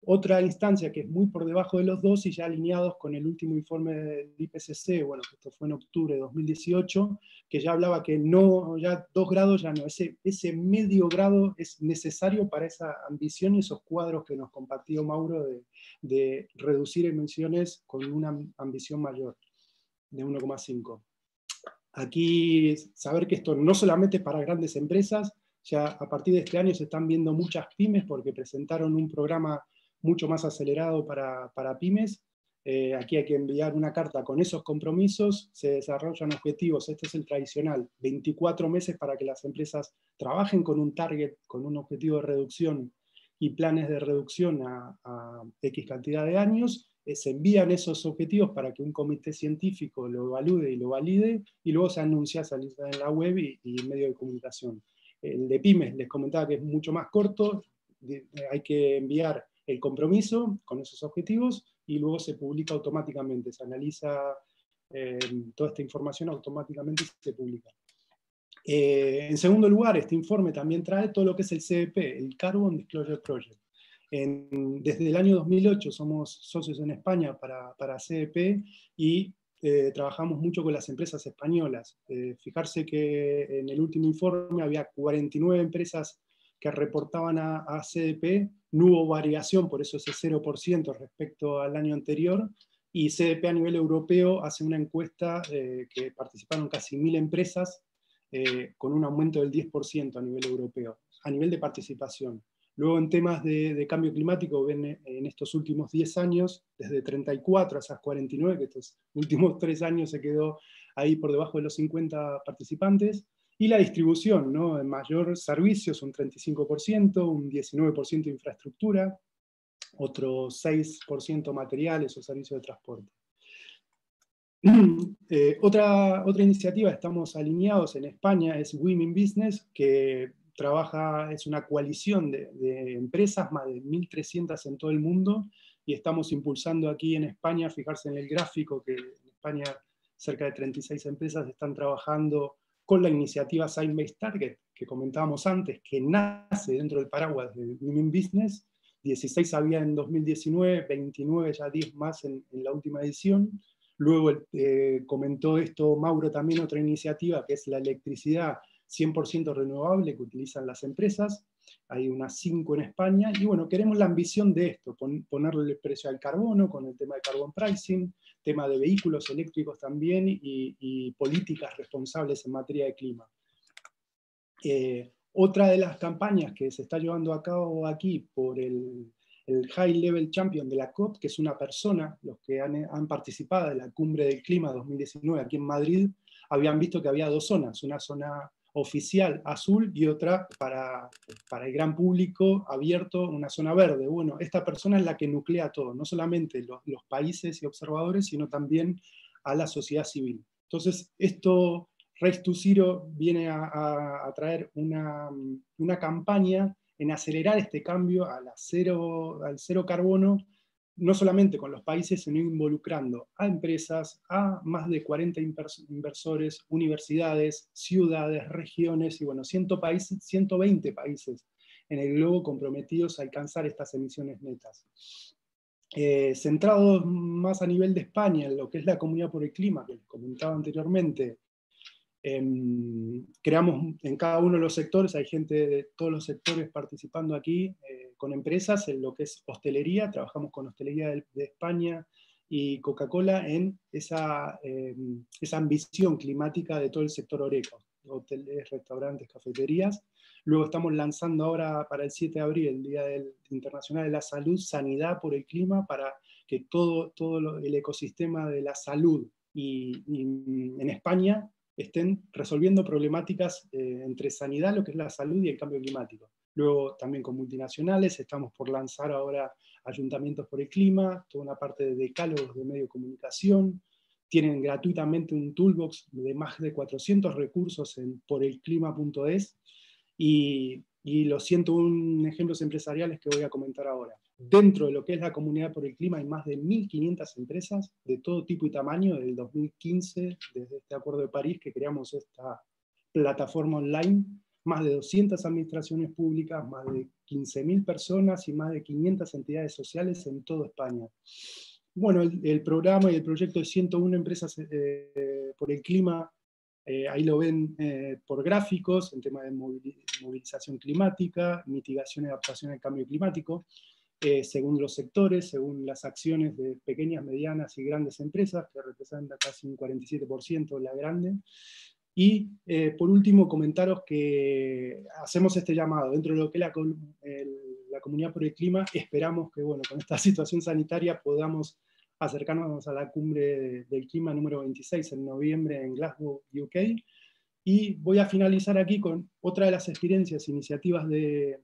otra instancia que es muy por debajo de los dos y ya alineados con el último informe del IPCC, bueno, esto fue en octubre de 2018, que ya hablaba que no, ya dos grados ya no, ese, ese medio grado es necesario para esa ambición y esos cuadros que nos compartió Mauro de, de reducir emisiones con una ambición mayor de 1,5. Aquí saber que esto no solamente es para grandes empresas, ya a partir de este año se están viendo muchas pymes porque presentaron un programa mucho más acelerado para, pymes. Eh, aquí hay que enviar una carta con esos compromisos, se desarrollan objetivos, este es el tradicional, 24 meses para que las empresas trabajen con un target, con un objetivo de reducción y planes de reducción a, X cantidad de años, se envían esos objetivos para que un comité científico lo evalúe y lo valide, y luego se anuncia salir en la web y, y medio de comunicación. El de pymes les comentaba que es mucho más corto, hay que enviar el compromiso con esos objetivos y luego se publica automáticamente, se analiza eh, toda esta información automáticamente y se publica. Eh, en segundo lugar, este informe también trae todo lo que es el CDP, el Carbon Disclosure Project. Desde el año 2008 somos socios en España para, para CDP y eh, trabajamos mucho con las empresas españolas. fijarse que en el último informe había 49 empresas que reportaban a, CDP, no hubo variación, por eso ese 0% respecto al año anterior, y CDP a nivel europeo hace una encuesta eh, que participaron casi mil empresas eh, con un aumento del 10% a nivel europeo, a nivel de participación. Luego en temas de, cambio climático, ven eh, en estos últimos 10 años, desde 34 a esas 49, que estos últimos 3 años se quedó ahí por debajo de los 50 participantes, y la distribución, ¿no? En mayor servicios, un 35%, un 19% infraestructura, otro 6% materiales o servicios de transporte. Eh, otra, otra iniciativa, estamos alineados en España, es Women Business, que trabaja, es una coalición de, de empresas, más de 1.300 en todo el mundo, y estamos impulsando aquí en España, fijarse en el gráfico, que en España cerca de 36 empresas están trabajando con la iniciativa Science Based Target, que comentábamos antes, que nace dentro del paraguas de Women Business. 16 había en 2019, 29 ya 10 más en, la última edición. Luego eh, comentó esto Mauro también otra iniciativa que es la electricidad 100% renovable que utilizan las empresas. Hay unas 5 en España. Y bueno, queremos la ambición de esto, ponerle el precio al carbono con el tema de carbon pricing, tema de vehículos eléctricos también y, políticas responsables en materia de clima. Eh, otra de las campañas que se está llevando a cabo aquí por el, High Level Champion de la COP, que es una persona, los que han, han, participado en la Cumbre del Clima 2019 aquí en Madrid, habían visto que había dos zonas, una zona oficial azul y otra para, para el gran público abierto, una zona verde. Bueno, esta persona es la que nuclea todo, no solamente los, países y observadores, sino también a la sociedad civil. Entonces, esto, Race to Zero, viene a, traer una, una, campaña en acelerar este cambio a cero, al cero carbono no solamente con los países, sino involucrando a empresas, a más de 40 inversores, universidades, ciudades, regiones y bueno, 100 países, 120 países en el globo comprometidos a alcanzar estas emisiones netas. Eh, centrados más a nivel de España, en lo que es la comunidad por el clima, que comentaba anteriormente, em, creamos en cada uno de los sectores, hay gente de todos los sectores participando aquí, eh, con empresas en lo que es hostelería, trabajamos con hostelería de, España y Coca-Cola en esa, em, esa ambición climática de todo el sector oreco, hoteles, restaurantes, cafeterías, Luego estamos lanzando ahora para el 7 de abril, el Día Internacional de la Salud, Sanidad por el Clima, para que todo, todo el ecosistema de la salud y, en España estén resolviendo problemáticas eh, entre sanidad, lo que es la salud y el cambio climático. Luego también con multinacionales, estamos por lanzar ahora ayuntamientos por el clima, toda una parte de decálogos de medio de comunicación, tienen gratuitamente un toolbox de más de 400 recursos en porelclima.es y, los 101 ejemplos empresariales que voy a comentar ahora. Dentro de lo que es la comunidad por el clima hay más de 1.500 empresas de todo tipo y tamaño desde el 2015, desde este Acuerdo de París que creamos esta plataforma online, más de 200 administraciones públicas, más de 15.000 personas y más de 500 entidades sociales en toda España. Bueno, el, programa y el proyecto de 101 empresas eh, por el clima eh, ahí lo ven eh, por gráficos, en tema de movilización climática, mitigación y adaptación al cambio climático, eh, según los sectores, según las acciones de pequeñas, medianas y grandes empresas, que representan casi un 47% la grande. Y por último, comentaros que hacemos este llamado dentro de lo que es la, la comunidad por el clima. Esperamos que bueno, con esta situación sanitaria podamos acercarnos a la cumbre del clima número 26 en noviembre en Glasgow, UK. Y voy a finalizar aquí con otra de las experiencias, iniciativas de,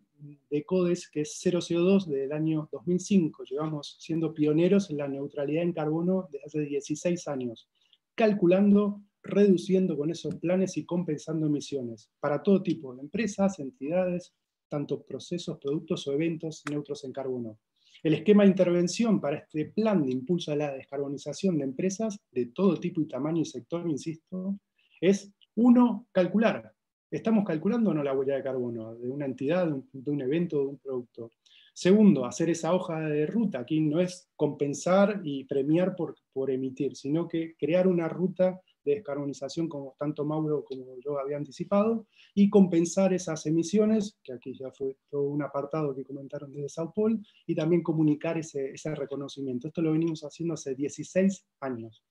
de CODES, que es 0CO2 del año 2005. Llevamos siendo pioneros en la neutralidad en carbono desde hace 16 años, calculando, reduciendo con esos planes y compensando emisiones para todo tipo de empresas, entidades, tanto procesos, productos o eventos neutros en carbono. El esquema de intervención para este plan de impulso a la descarbonización de empresas de todo tipo y tamaño y sector, insisto, es uno, calcular. ¿Estamos calculando o no la huella de carbono de una entidad, de un, evento, de un producto? Segundo, hacer esa hoja de ruta. Aquí no es compensar y premiar por, por emitir, sino que crear una ruta de descarbonización, como tanto Mauro como yo había anticipado, y compensar esas emisiones, que aquí ya fue todo un apartado que comentaron desde Sao Paulo, y también comunicar ese, ese reconocimiento. Esto lo venimos haciendo hace 16 años.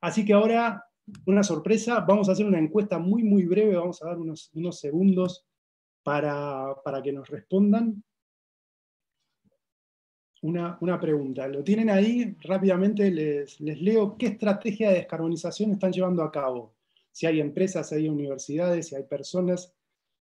Así que ahora, una sorpresa, vamos a hacer una encuesta muy, muy breve, vamos a dar unos, unos segundos para, para que nos respondan una, pregunta. Lo tienen ahí, rápidamente les, leo qué estrategia de descarbonización están llevando a cabo. Si hay empresas, si hay universidades, si hay personas,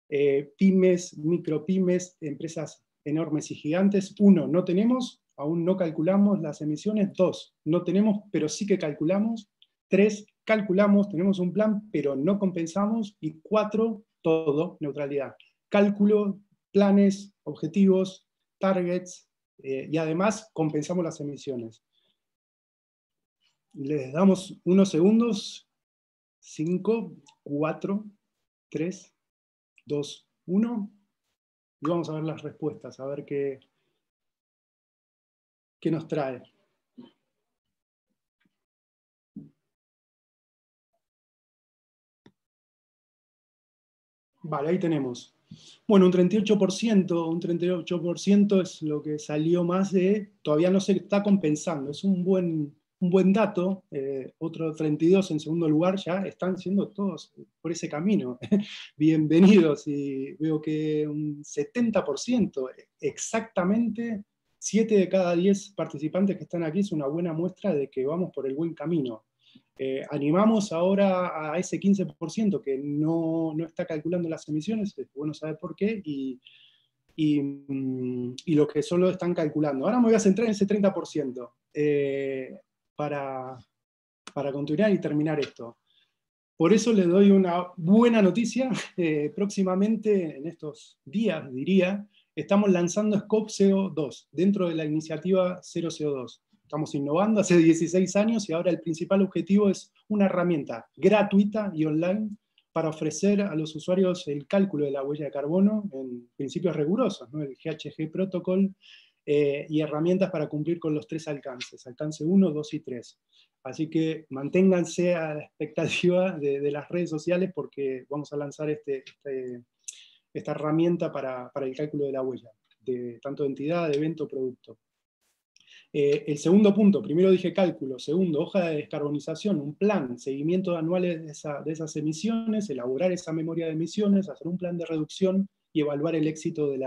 eh, pymes, micropymes, empresas enormes y gigantes. Uno, no tenemos, aún no calculamos las emisiones. Dos, no tenemos, pero sí que calculamos. Tres, calculamos, tenemos un plan, pero no compensamos. Y cuatro, todo, neutralidad. Cálculo, planes, objetivos, targets, eh, y además compensamos las emisiones. Les damos unos segundos. 5, 4, 3, 2, 1. Y vamos a ver las respuestas, a ver qué, qué nos trae. Vale, ahí tenemos. Bueno, un 38%, un 38% es lo que salió más de, todavía no se está compensando, es un buen, un buen dato, eh, otro 32 en segundo lugar, ya están siendo todos por ese camino. Bienvenidos y veo que un 70%, exactamente 7 de cada 10 participantes que están aquí es una buena muestra de que vamos por el buen camino. Eh, animamos ahora a ese 15% que no, no, está calculando las emisiones, es bueno saber por qué, y, mm, y, los que solo están calculando. Ahora me voy a centrar en ese 30% eh, para, para continuar y terminar esto. Por eso les doy una buena noticia. Eh, próximamente, en estos días, diría, estamos lanzando Scope CO2 dentro de la iniciativa 0CO2. Estamos innovando hace 16 años y ahora el principal objetivo es una herramienta gratuita y online para ofrecer a los usuarios el cálculo de la huella de carbono en principios rigurosos, el GHG Protocol, eh, y herramientas para cumplir con los tres alcances, alcance 1, 2 y 3. Así que manténganse a la expectativa de, las redes sociales porque vamos a lanzar este, este, esta herramienta para, para, el cálculo de la huella, de tanto de entidad, de evento, producto. Eh, el segundo punto, primero dije cálculo, segundo, hoja de descarbonización, un plan, seguimiento anuales de, esas emisiones, elaborar esa memoria de emisiones, hacer un plan de reducción y evaluar el éxito de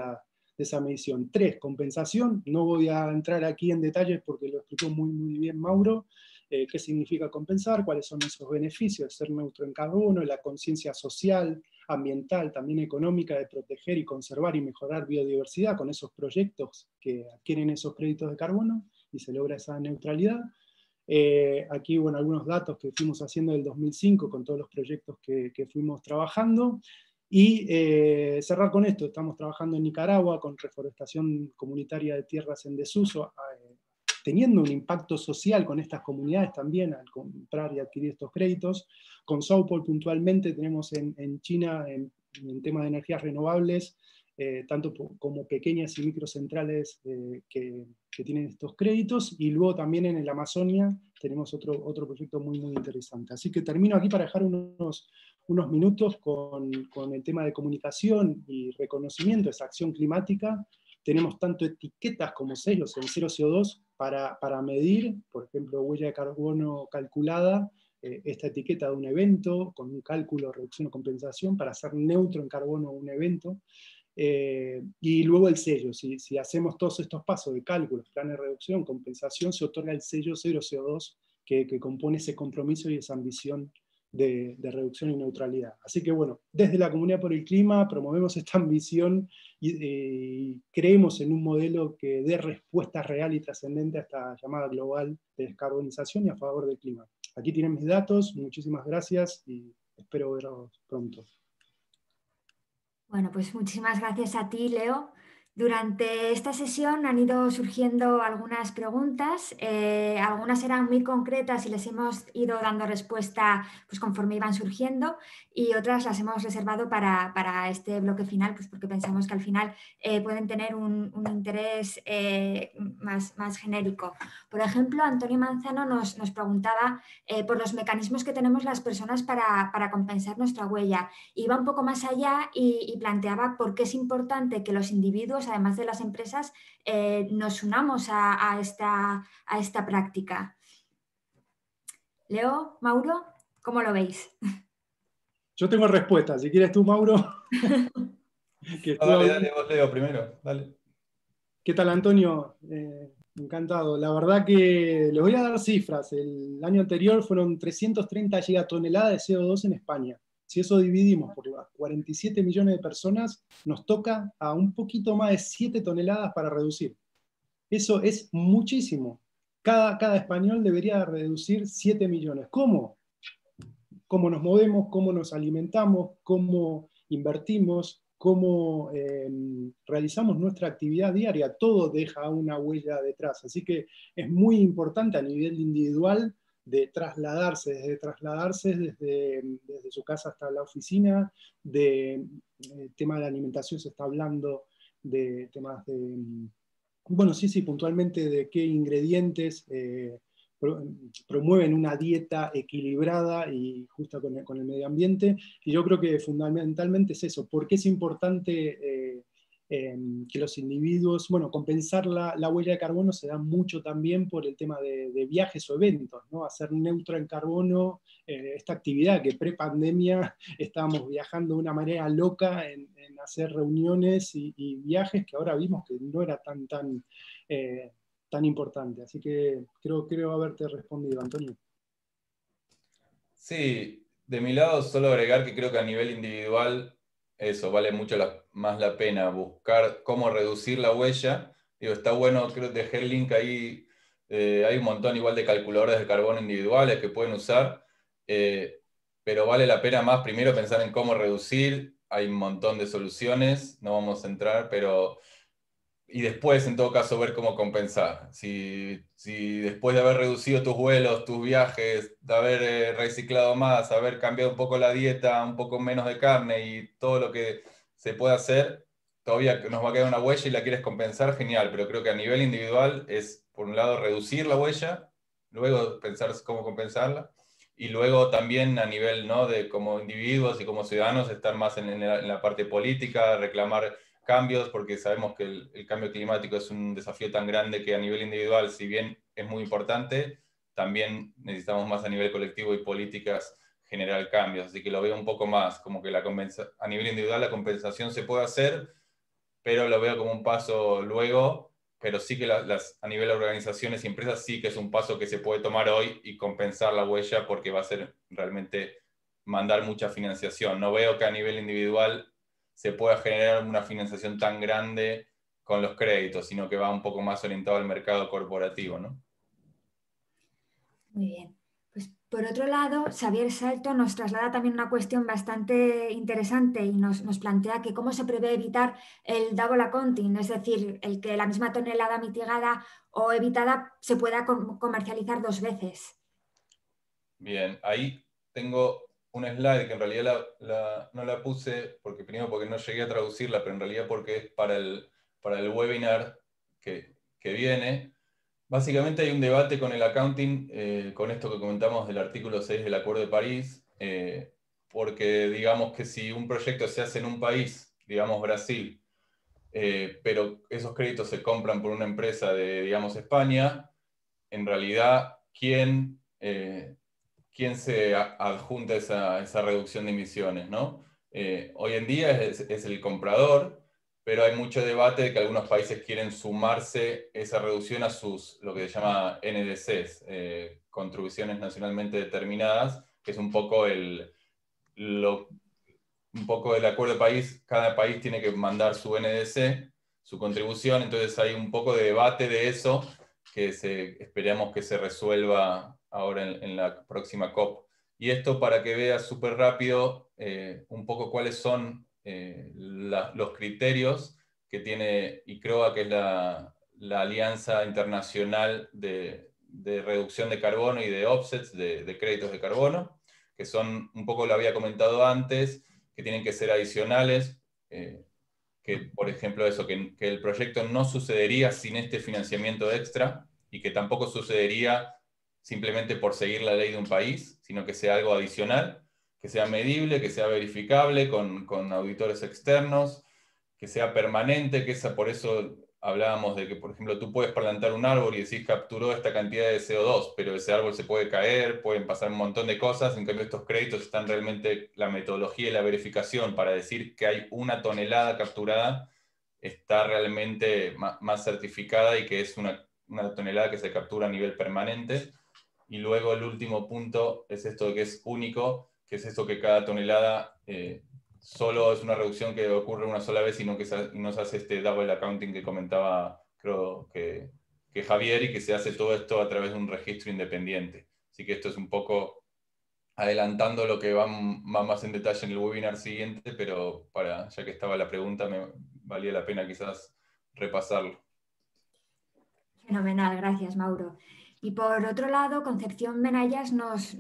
esa medición. Tres, compensación. No voy a entrar aquí en detalles porque lo explicó muy, muy bien Mauro. Eh, qué significa compensar, cuáles son esos beneficios ser neutro en carbono, la conciencia social, ambiental, también económica de proteger y conservar y mejorar biodiversidad con esos proyectos que adquieren esos créditos de carbono y se logra esa neutralidad. Eh, aquí, bueno, algunos datos que fuimos haciendo del 2005 con todos los proyectos que, que fuimos trabajando. Y eh, cerrar con esto, estamos trabajando en Nicaragua con reforestación comunitaria de tierras en desuso, eh, teniendo un impacto social con estas comunidades también al comprar y adquirir estos créditos. Con Soupol puntualmente tenemos en, China, en, en tema de energías renovables, eh, tanto como pequeñas y microcentrales que, que, tienen estos créditos, y luego también en el Amazonia tenemos otro, otro proyecto muy, muy interesante. Así que termino aquí para dejar unos, unos minutos con, el tema de comunicación y reconocimiento esa acción climática. Tenemos tanto etiquetas como sellos en cero CO2 para, para medir, por ejemplo, huella de carbono calculada, eh, esta etiqueta de un evento, con un cálculo, reducción o compensación, para hacer neutro en carbono un evento. Eh, y luego el sello, si, hacemos todos estos pasos de cálculo, plan de reducción, compensación, se otorga el sello 0CO2 que, que compone ese compromiso y esa ambición de, reducción y neutralidad. Así que bueno, desde la Comunidad por el Clima promovemos esta ambición y, creemos en un modelo que dé respuesta real y trascendente a esta llamada global de descarbonización y a favor del clima. Aquí tienen mis datos, muchísimas gracias y espero veros pronto. Bueno, pues muchísimas gracias a ti, Leo. Durante esta sesión han ido surgiendo algunas preguntas, eh, algunas eran muy concretas y les hemos ido dando respuesta pues, conforme iban surgiendo y otras las hemos reservado para, este bloque final pues, porque pensamos que al final eh, pueden tener un, interés eh, más, más, genérico. Por ejemplo, Antonio Manzano nos, preguntaba por los mecanismos que tenemos las personas para, compensar nuestra huella. Iba un poco más allá y planteaba por qué es importante que los individuos además de las empresas, eh, nos unamos a, esta, a esta práctica. Leo, Mauro, ¿cómo lo veis? Yo tengo respuesta, si quieres tú, Mauro. dale, dale, vos Leo primero, ¿Qué tal, Antonio? Eh, encantado. La verdad que les voy a dar cifras. El año anterior fueron 330 gigatoneladas de CO2 en España. Si eso dividimos por 47 millones de personas, nos toca a un poquito más de 7 toneladas para reducir. Eso es muchísimo. Cada, cada español debería reducir 7 millones. ¿Cómo? ¿Cómo nos movemos? ¿Cómo nos alimentamos? ¿Cómo invertimos? cómo em, realizamos nuestra actividad diaria, todo deja una huella detrás. Así que es muy importante a nivel individual de trasladarse, desde trasladarse desde, desde su casa hasta la oficina, de eh, tema de alimentación se está hablando de temas de, mm, bueno, sí, sí, puntualmente de qué ingredientes eh, promueven una dieta equilibrada y justa con el, medio ambiente. Y yo creo que fundamentalmente es eso, porque es importante eh, Em, que los individuos, bueno, compensar la, huella de carbono se da mucho también por el tema de, viajes o eventos, ¿no? Hacer neutro en carbono, eh, esta actividad que pre-pandemia estábamos viajando de una manera loca en, hacer reuniones y, viajes que ahora vimos que no era tan, tan, eh, tan importante. Así que creo, creo haberte respondido, Antonio. Sí, de mi lado solo agregar que creo que a nivel individual eso, vale mucho más la pena buscar cómo reducir la huella. Digo, está bueno, creo dejé el link ahí, eh, hay un montón igual de calculadores de carbono individuales que pueden usar, eh, pero vale la pena más primero pensar en cómo reducir, hay un montón de soluciones, no vamos a entrar, pero y después, en todo caso, ver cómo compensar. Si, si, después de haber reducido tus vuelos, tus viajes, de haber eh, reciclado más, haber cambiado un poco la dieta, un poco menos de carne y todo lo que se puede hacer, todavía nos va a quedar una huella y la quieres compensar, genial, pero creo que a nivel individual es, por un lado, reducir la huella, luego pensar cómo compensarla, y luego también a nivel ¿no? de como individuos y como ciudadanos estar más en, en la parte política, reclamar cambios, porque sabemos que el, cambio climático es un desafío tan grande que a nivel individual, si bien es muy importante, también necesitamos más a nivel colectivo y políticas generar cambios. Así que lo veo un poco más, como que la a nivel individual la compensación se puede hacer, pero lo veo como un paso luego, pero sí que a nivel de organizaciones y empresas sí que es un paso que se puede tomar hoy y compensar la huella porque va a ser realmente mandar mucha financiación. No veo que a nivel individual se pueda generar una financiación tan grande con los créditos, sino que va un poco más orientado al mercado corporativo. ¿no? Muy bien. Por otro lado, Xavier Salto nos traslada también una cuestión bastante interesante y nos, plantea que cómo se prevé evitar el double accounting, es decir, el que la misma tonelada mitigada o evitada se pueda comercializar dos veces. Bien, ahí tengo un slide que en realidad no la puse, porque primero porque no llegué a traducirla, pero en realidad porque es para el, para el webinar que, viene. Básicamente hay un debate con el accounting, eh, con esto que comentamos del artículo 6 del Acuerdo de París, eh, porque digamos que si un proyecto se hace en un país, digamos Brasil, eh, pero esos créditos se compran por una empresa de, digamos, España, en realidad, ¿quién quién se adjunta esa, esa reducción de emisiones. ¿no? Hoy en día es, el comprador, pero hay mucho debate de que algunos países quieren sumarse esa reducción a sus, lo que se llama NDCs, eh, contribuciones nacionalmente determinadas, que es un poco el, un poco el acuerdo de país, cada país tiene que mandar su NDC, su contribución, entonces hay un poco de debate de eso que se, esperamos que se resuelva ahora en, la próxima COP. Y esto para que veas súper rápido eh, un poco cuáles son eh, los criterios que tiene ICROA, que es la, Alianza Internacional de, Reducción de Carbono y de Offsets, de, créditos de carbono, que son, un poco lo había comentado antes, que tienen que ser adicionales, eh, que por ejemplo eso, que el proyecto no sucedería sin este financiamiento extra y que tampoco sucedería simplemente por seguir la ley de un país, sino que sea algo adicional, que sea medible, que sea verificable con, auditores externos, que sea permanente, que esa, por eso hablábamos de que, por ejemplo, tú puedes plantar un árbol y decir capturó esta cantidad de CO2, pero ese árbol se puede caer, pueden pasar un montón de cosas, en cambio estos créditos están realmente, la metodología y la verificación para decir que hay una tonelada capturada está realmente más, certificada y que es una, una tonelada que se captura a nivel permanente. Y luego el último punto es esto que es único, que es esto que cada tonelada eh, solo es una reducción que ocurre una sola vez y no, que se, no se hace este double accounting que comentaba, creo que, que Javier, y que se hace todo esto a través de un registro independiente. Así que esto es un poco adelantando lo que va, más en detalle en el webinar siguiente, pero para, ya que estaba la pregunta, me valía la pena quizás repasarlo. Fenomenal, gracias Mauro. Y por otro lado, Concepción Benayas nos,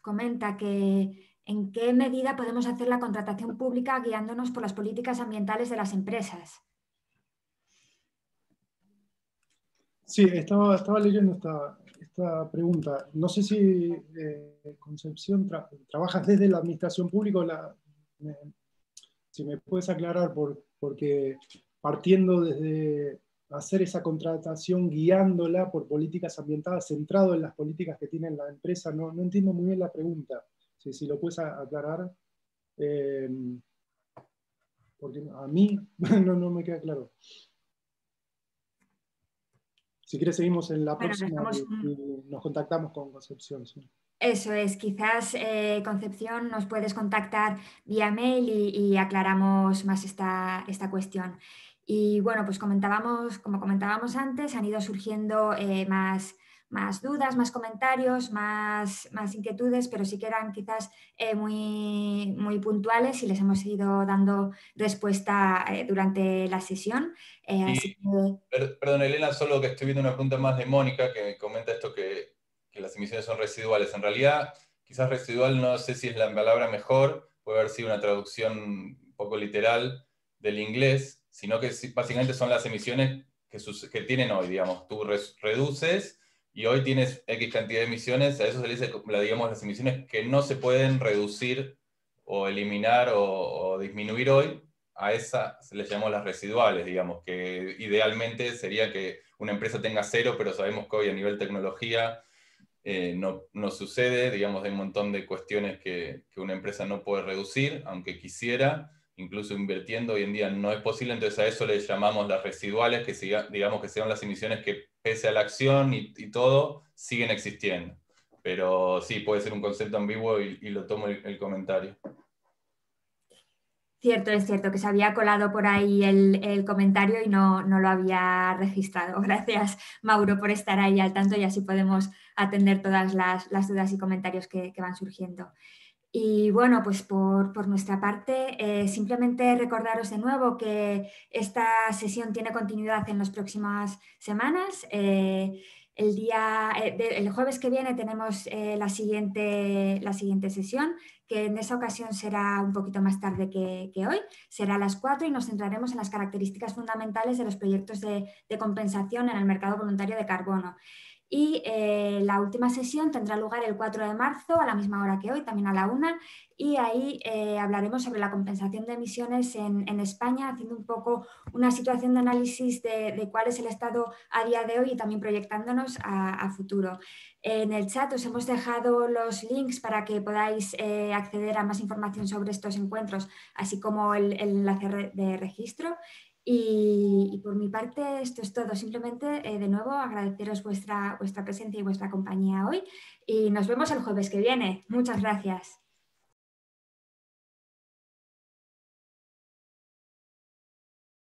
comenta que en qué medida podemos hacer la contratación pública guiándonos por las políticas ambientales de las empresas. Sí, estaba, estaba leyendo esta, pregunta. No sé si eh, Concepción trabajas desde la administración pública, la, si me puedes aclarar, por, porque partiendo desde hacer esa contratación guiándola por políticas ambientales, centrado en las políticas que tiene la empresa. No, no entiendo muy bien la pregunta, si, si lo puedes aclarar. Eh, porque a mí no, no me queda claro. Si quieres, seguimos en la próxima y, nos contactamos con Concepción. Eso es, quizás eh, Concepción nos puedes contactar vía mail y, y aclaramos más esta, esta cuestión. Y bueno, pues comentábamos, como comentábamos antes, han ido surgiendo eh, más, más dudas, más comentarios, más, más inquietudes, pero sí que eran quizás eh, muy, muy puntuales y les hemos ido dando respuesta eh, durante la sesión. Perdón, Elena, solo que estoy viendo una pregunta más de Mónica que comenta esto que, que las emisiones son residuales. En realidad, quizás residual no sé si es la palabra mejor, puede haber sido una traducción un poco literal del inglés, sino que básicamente son las emisiones que, que tienen hoy, digamos. Tú reduces y hoy tienes X cantidad de emisiones, a eso se le dice, digamos, las emisiones que no se pueden reducir o eliminar o, disminuir hoy, a esa se les llamamos las residuales, digamos, que idealmente sería que una empresa tenga cero, pero sabemos que hoy a nivel tecnología eh, no, no, sucede, digamos, hay un montón de cuestiones que, que, una empresa no puede reducir, aunque quisiera, incluso invirtiendo hoy en día no es posible, entonces a eso le llamamos las residuales, que digamos que sean las emisiones que pese a la acción y, todo, siguen existiendo. Pero sí, puede ser un concepto ambiguo y, lo tomo el, comentario. Cierto, es cierto que se había colado por ahí el, comentario y no, lo había registrado. Gracias, Mauro, por estar ahí al tanto y así podemos atender todas las, dudas y comentarios que van surgiendo. Y bueno, pues por, nuestra parte, eh, simplemente recordaros de nuevo que esta sesión tiene continuidad en las próximas semanas. Eh, el, día, eh, el jueves que viene tenemos la, siguiente, la siguiente sesión, que en esa ocasión será un poquito más tarde que, hoy, será a las 4 y nos centraremos en las características fundamentales de los proyectos de, de compensación en el mercado voluntario de carbono. Y eh, la última sesión tendrá lugar el 4 de marzo a la misma hora que hoy, también a la una, y ahí eh, hablaremos sobre la compensación de emisiones en, España, haciendo un poco una situación de análisis de, cuál es el estado a día de hoy y también proyectándonos a, futuro. En el chat os hemos dejado los links para que podáis eh, acceder a más información sobre estos encuentros, así como el, el enlace de registro. Y, por mi parte esto es todo. Simplemente eh, de nuevo agradeceros vuestra, vuestra presencia y vuestra compañía hoy y nos vemos el jueves que viene. Muchas gracias.